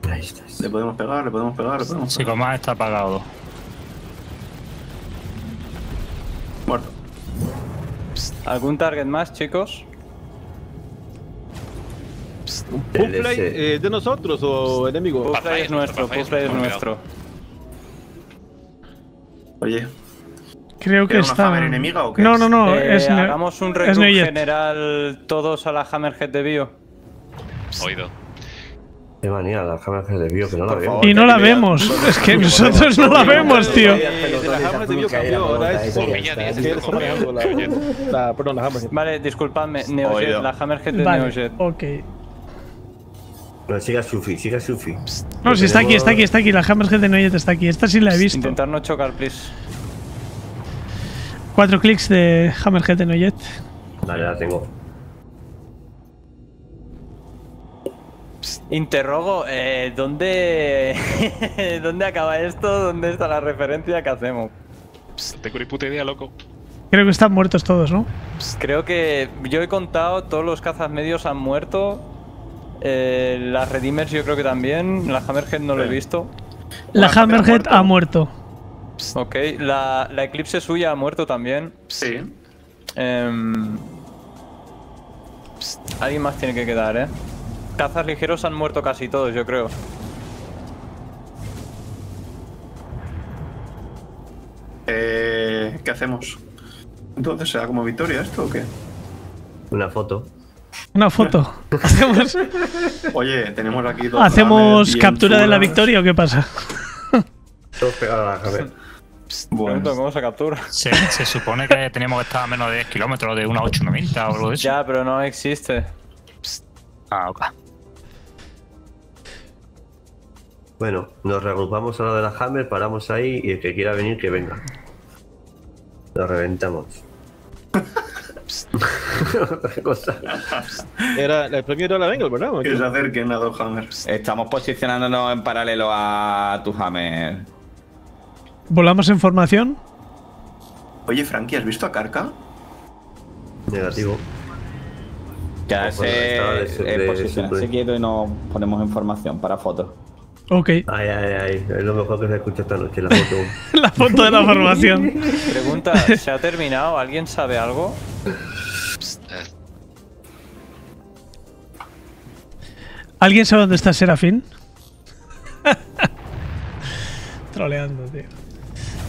[SPEAKER 2] Ahí estás.
[SPEAKER 4] Le podemos pegar, le podemos pegar, le podemos pegar.
[SPEAKER 9] Psychomax está apagado.
[SPEAKER 4] Muerto.
[SPEAKER 11] ¿Algún target más, chicos?
[SPEAKER 6] ¿Puplay
[SPEAKER 2] ese-
[SPEAKER 6] eh, de nosotros o enemigo?
[SPEAKER 11] Puplay
[SPEAKER 8] Pathfinder,
[SPEAKER 11] es nuestro, Puplay es nuestro.
[SPEAKER 4] Oye,
[SPEAKER 1] Creo que
[SPEAKER 4] ¿Era una
[SPEAKER 1] está.
[SPEAKER 4] Hammer enemiga o qué
[SPEAKER 1] no,
[SPEAKER 4] es?
[SPEAKER 1] no, no.
[SPEAKER 11] Eh,
[SPEAKER 1] es
[SPEAKER 11] hagamos un
[SPEAKER 1] Neujet.
[SPEAKER 11] general todos a la Hammerhead de Bio.
[SPEAKER 8] Oído.
[SPEAKER 2] Qué manía, la cámara que le vio que no la
[SPEAKER 3] favor.
[SPEAKER 1] Y no la vemos. Es que nosotros no la vemos, tío.
[SPEAKER 6] Eh, de las hammers de bio cambió, ahora es
[SPEAKER 8] Bombilla 10
[SPEAKER 6] que él está manejando la, la- perdón, las hammers.
[SPEAKER 11] Vale, disculpadme, Neojet, la Hammerhead de
[SPEAKER 1] Vale,
[SPEAKER 11] Neojet.
[SPEAKER 1] ok.
[SPEAKER 2] No, siga Sufi, siga Sufi.
[SPEAKER 1] No, si está aquí, está aquí, está aquí. La Hammerhead de Neujet está aquí. Esta sí la he visto.
[SPEAKER 11] Intentar no chocar, please.
[SPEAKER 1] Cuatro clics de Hammerhead de Neujet.
[SPEAKER 2] Vale, la tengo.
[SPEAKER 11] Interrogo, eh, ¿dónde, ¿dónde acaba esto? ¿Dónde está la referencia? ¿Qué hacemos?
[SPEAKER 8] No tengo ni puta idea, loco.
[SPEAKER 1] Creo que están muertos todos, ¿no?
[SPEAKER 11] Creo que yo he contado, todos los cazas medios han muerto. Eh, las Redeemers yo creo que también. La Hammerhead no lo he visto.
[SPEAKER 1] La
[SPEAKER 4] Una
[SPEAKER 1] Hammerhead
[SPEAKER 4] muerto.
[SPEAKER 1] ha muerto.
[SPEAKER 11] Ok, la, la Eclipse suya ha muerto también.
[SPEAKER 4] sí.
[SPEAKER 11] Em, alguien más tiene que quedar, ¿eh? Cazas ligeros han muerto casi todos, yo creo.
[SPEAKER 4] Eh, ¿Qué hacemos? Entonces, ¿será como victoria esto o qué?
[SPEAKER 2] Una foto.
[SPEAKER 1] Una foto. Hacemos,
[SPEAKER 4] Oye, tenemos aquí dos
[SPEAKER 1] ¿hacemos captura de la victoria o qué pasa?
[SPEAKER 2] Todos pegados a la cámara.
[SPEAKER 4] Bueno,
[SPEAKER 11] ¿cómo se captura?
[SPEAKER 9] Se, se supone que teníamos que estar a menos de 10 kilómetros de una 890 o algo de eso.
[SPEAKER 11] Ya, pero no existe.
[SPEAKER 9] Ah, ok.
[SPEAKER 2] Bueno, nos reagrupamos a lo de la Hammer, paramos ahí y el que quiera venir, que venga. Lo reventamos. Otra cosa.
[SPEAKER 6] Era, el premio era la Bengal, ¿verdad?
[SPEAKER 4] que se acerquen a dos Hammers.
[SPEAKER 3] Estamos posicionándonos en paralelo a tu Hammer.
[SPEAKER 1] ¿Volamos en formación?
[SPEAKER 4] Oye, Frankie, ¿has visto a Karka?
[SPEAKER 2] Negativo.
[SPEAKER 3] Ya se eh, posicionarse quieto y nos ponemos en formación para fotos.
[SPEAKER 1] Ok.
[SPEAKER 2] Ay, ay, ay. Es lo mejor que se escucha esta noche, la foto.
[SPEAKER 1] la foto de la formación.
[SPEAKER 11] Pregunta, ¿se ha terminado? ¿Alguien sabe algo?
[SPEAKER 1] ¿Alguien sabe dónde está Serafín? Troleando, tío.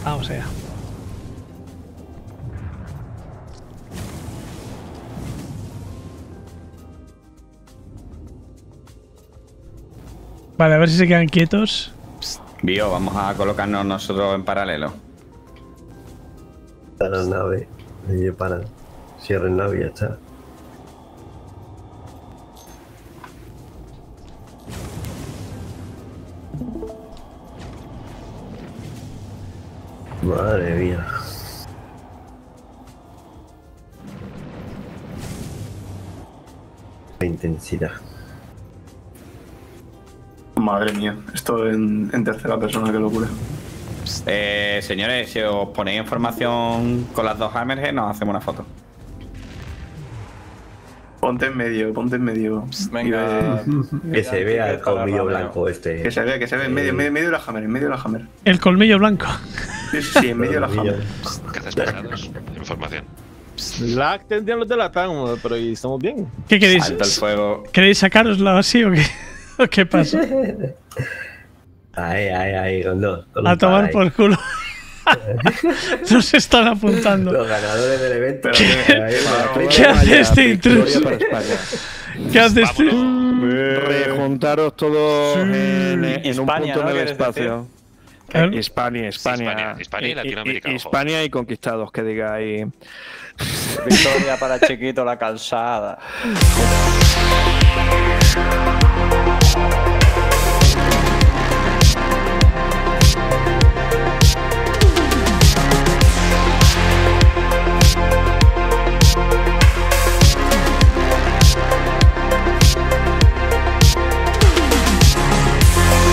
[SPEAKER 1] Vamos allá. Vale, a ver si se quedan quietos.
[SPEAKER 3] Bio, vamos a colocarnos nosotros en paralelo.
[SPEAKER 2] Para la nave. Paran. Cierren nave y ya está. Madre mía. La intensidad.
[SPEAKER 4] Madre mía, esto en, en tercera persona, qué locura.
[SPEAKER 3] Eh, señores, si os ponéis en formación con las dos Hammerhead, nos hacemos una foto.
[SPEAKER 4] Ponte en medio, ponte en medio.
[SPEAKER 11] Venga.
[SPEAKER 2] Que se vea el colmillo blanco este.
[SPEAKER 4] Que se vea, que se vea en medio, en medio, en medio de la Hammer, en medio de la Hammer.
[SPEAKER 1] El colmillo blanco.
[SPEAKER 4] Sí, en medio de la. Hammer.
[SPEAKER 8] Cazas pesados. Información.
[SPEAKER 6] Lag tendrían los de la TAM, pero ahí estamos bien.
[SPEAKER 1] ¿Qué queréis?
[SPEAKER 3] Alto el fuego.
[SPEAKER 1] ¿Queréis sacaroslo así o qué? ¿O qué pasa?
[SPEAKER 2] Ahí, ahí, ahí, con dos. con
[SPEAKER 1] A tomar
[SPEAKER 2] par
[SPEAKER 1] por
[SPEAKER 2] ahí.
[SPEAKER 1] culo. Nos están apuntando.
[SPEAKER 2] Los ganadores del evento.
[SPEAKER 1] ¿Qué-
[SPEAKER 2] para
[SPEAKER 1] ¿Qué hace este intruso?
[SPEAKER 5] España.
[SPEAKER 1] ¿Qué hace este?
[SPEAKER 5] Rejuntaros todos en, en
[SPEAKER 11] Hispania,
[SPEAKER 5] un punto
[SPEAKER 11] ¿no?
[SPEAKER 5] en el
[SPEAKER 11] ¿Quieres
[SPEAKER 5] espacio. Eh, Hispania, Hispania.
[SPEAKER 8] Hispania, Hispania y Latinoamérica, ojo.
[SPEAKER 5] Hispania y conquistados, que diga ahí.
[SPEAKER 11] Victoria para Chiquito la calzada. Thank you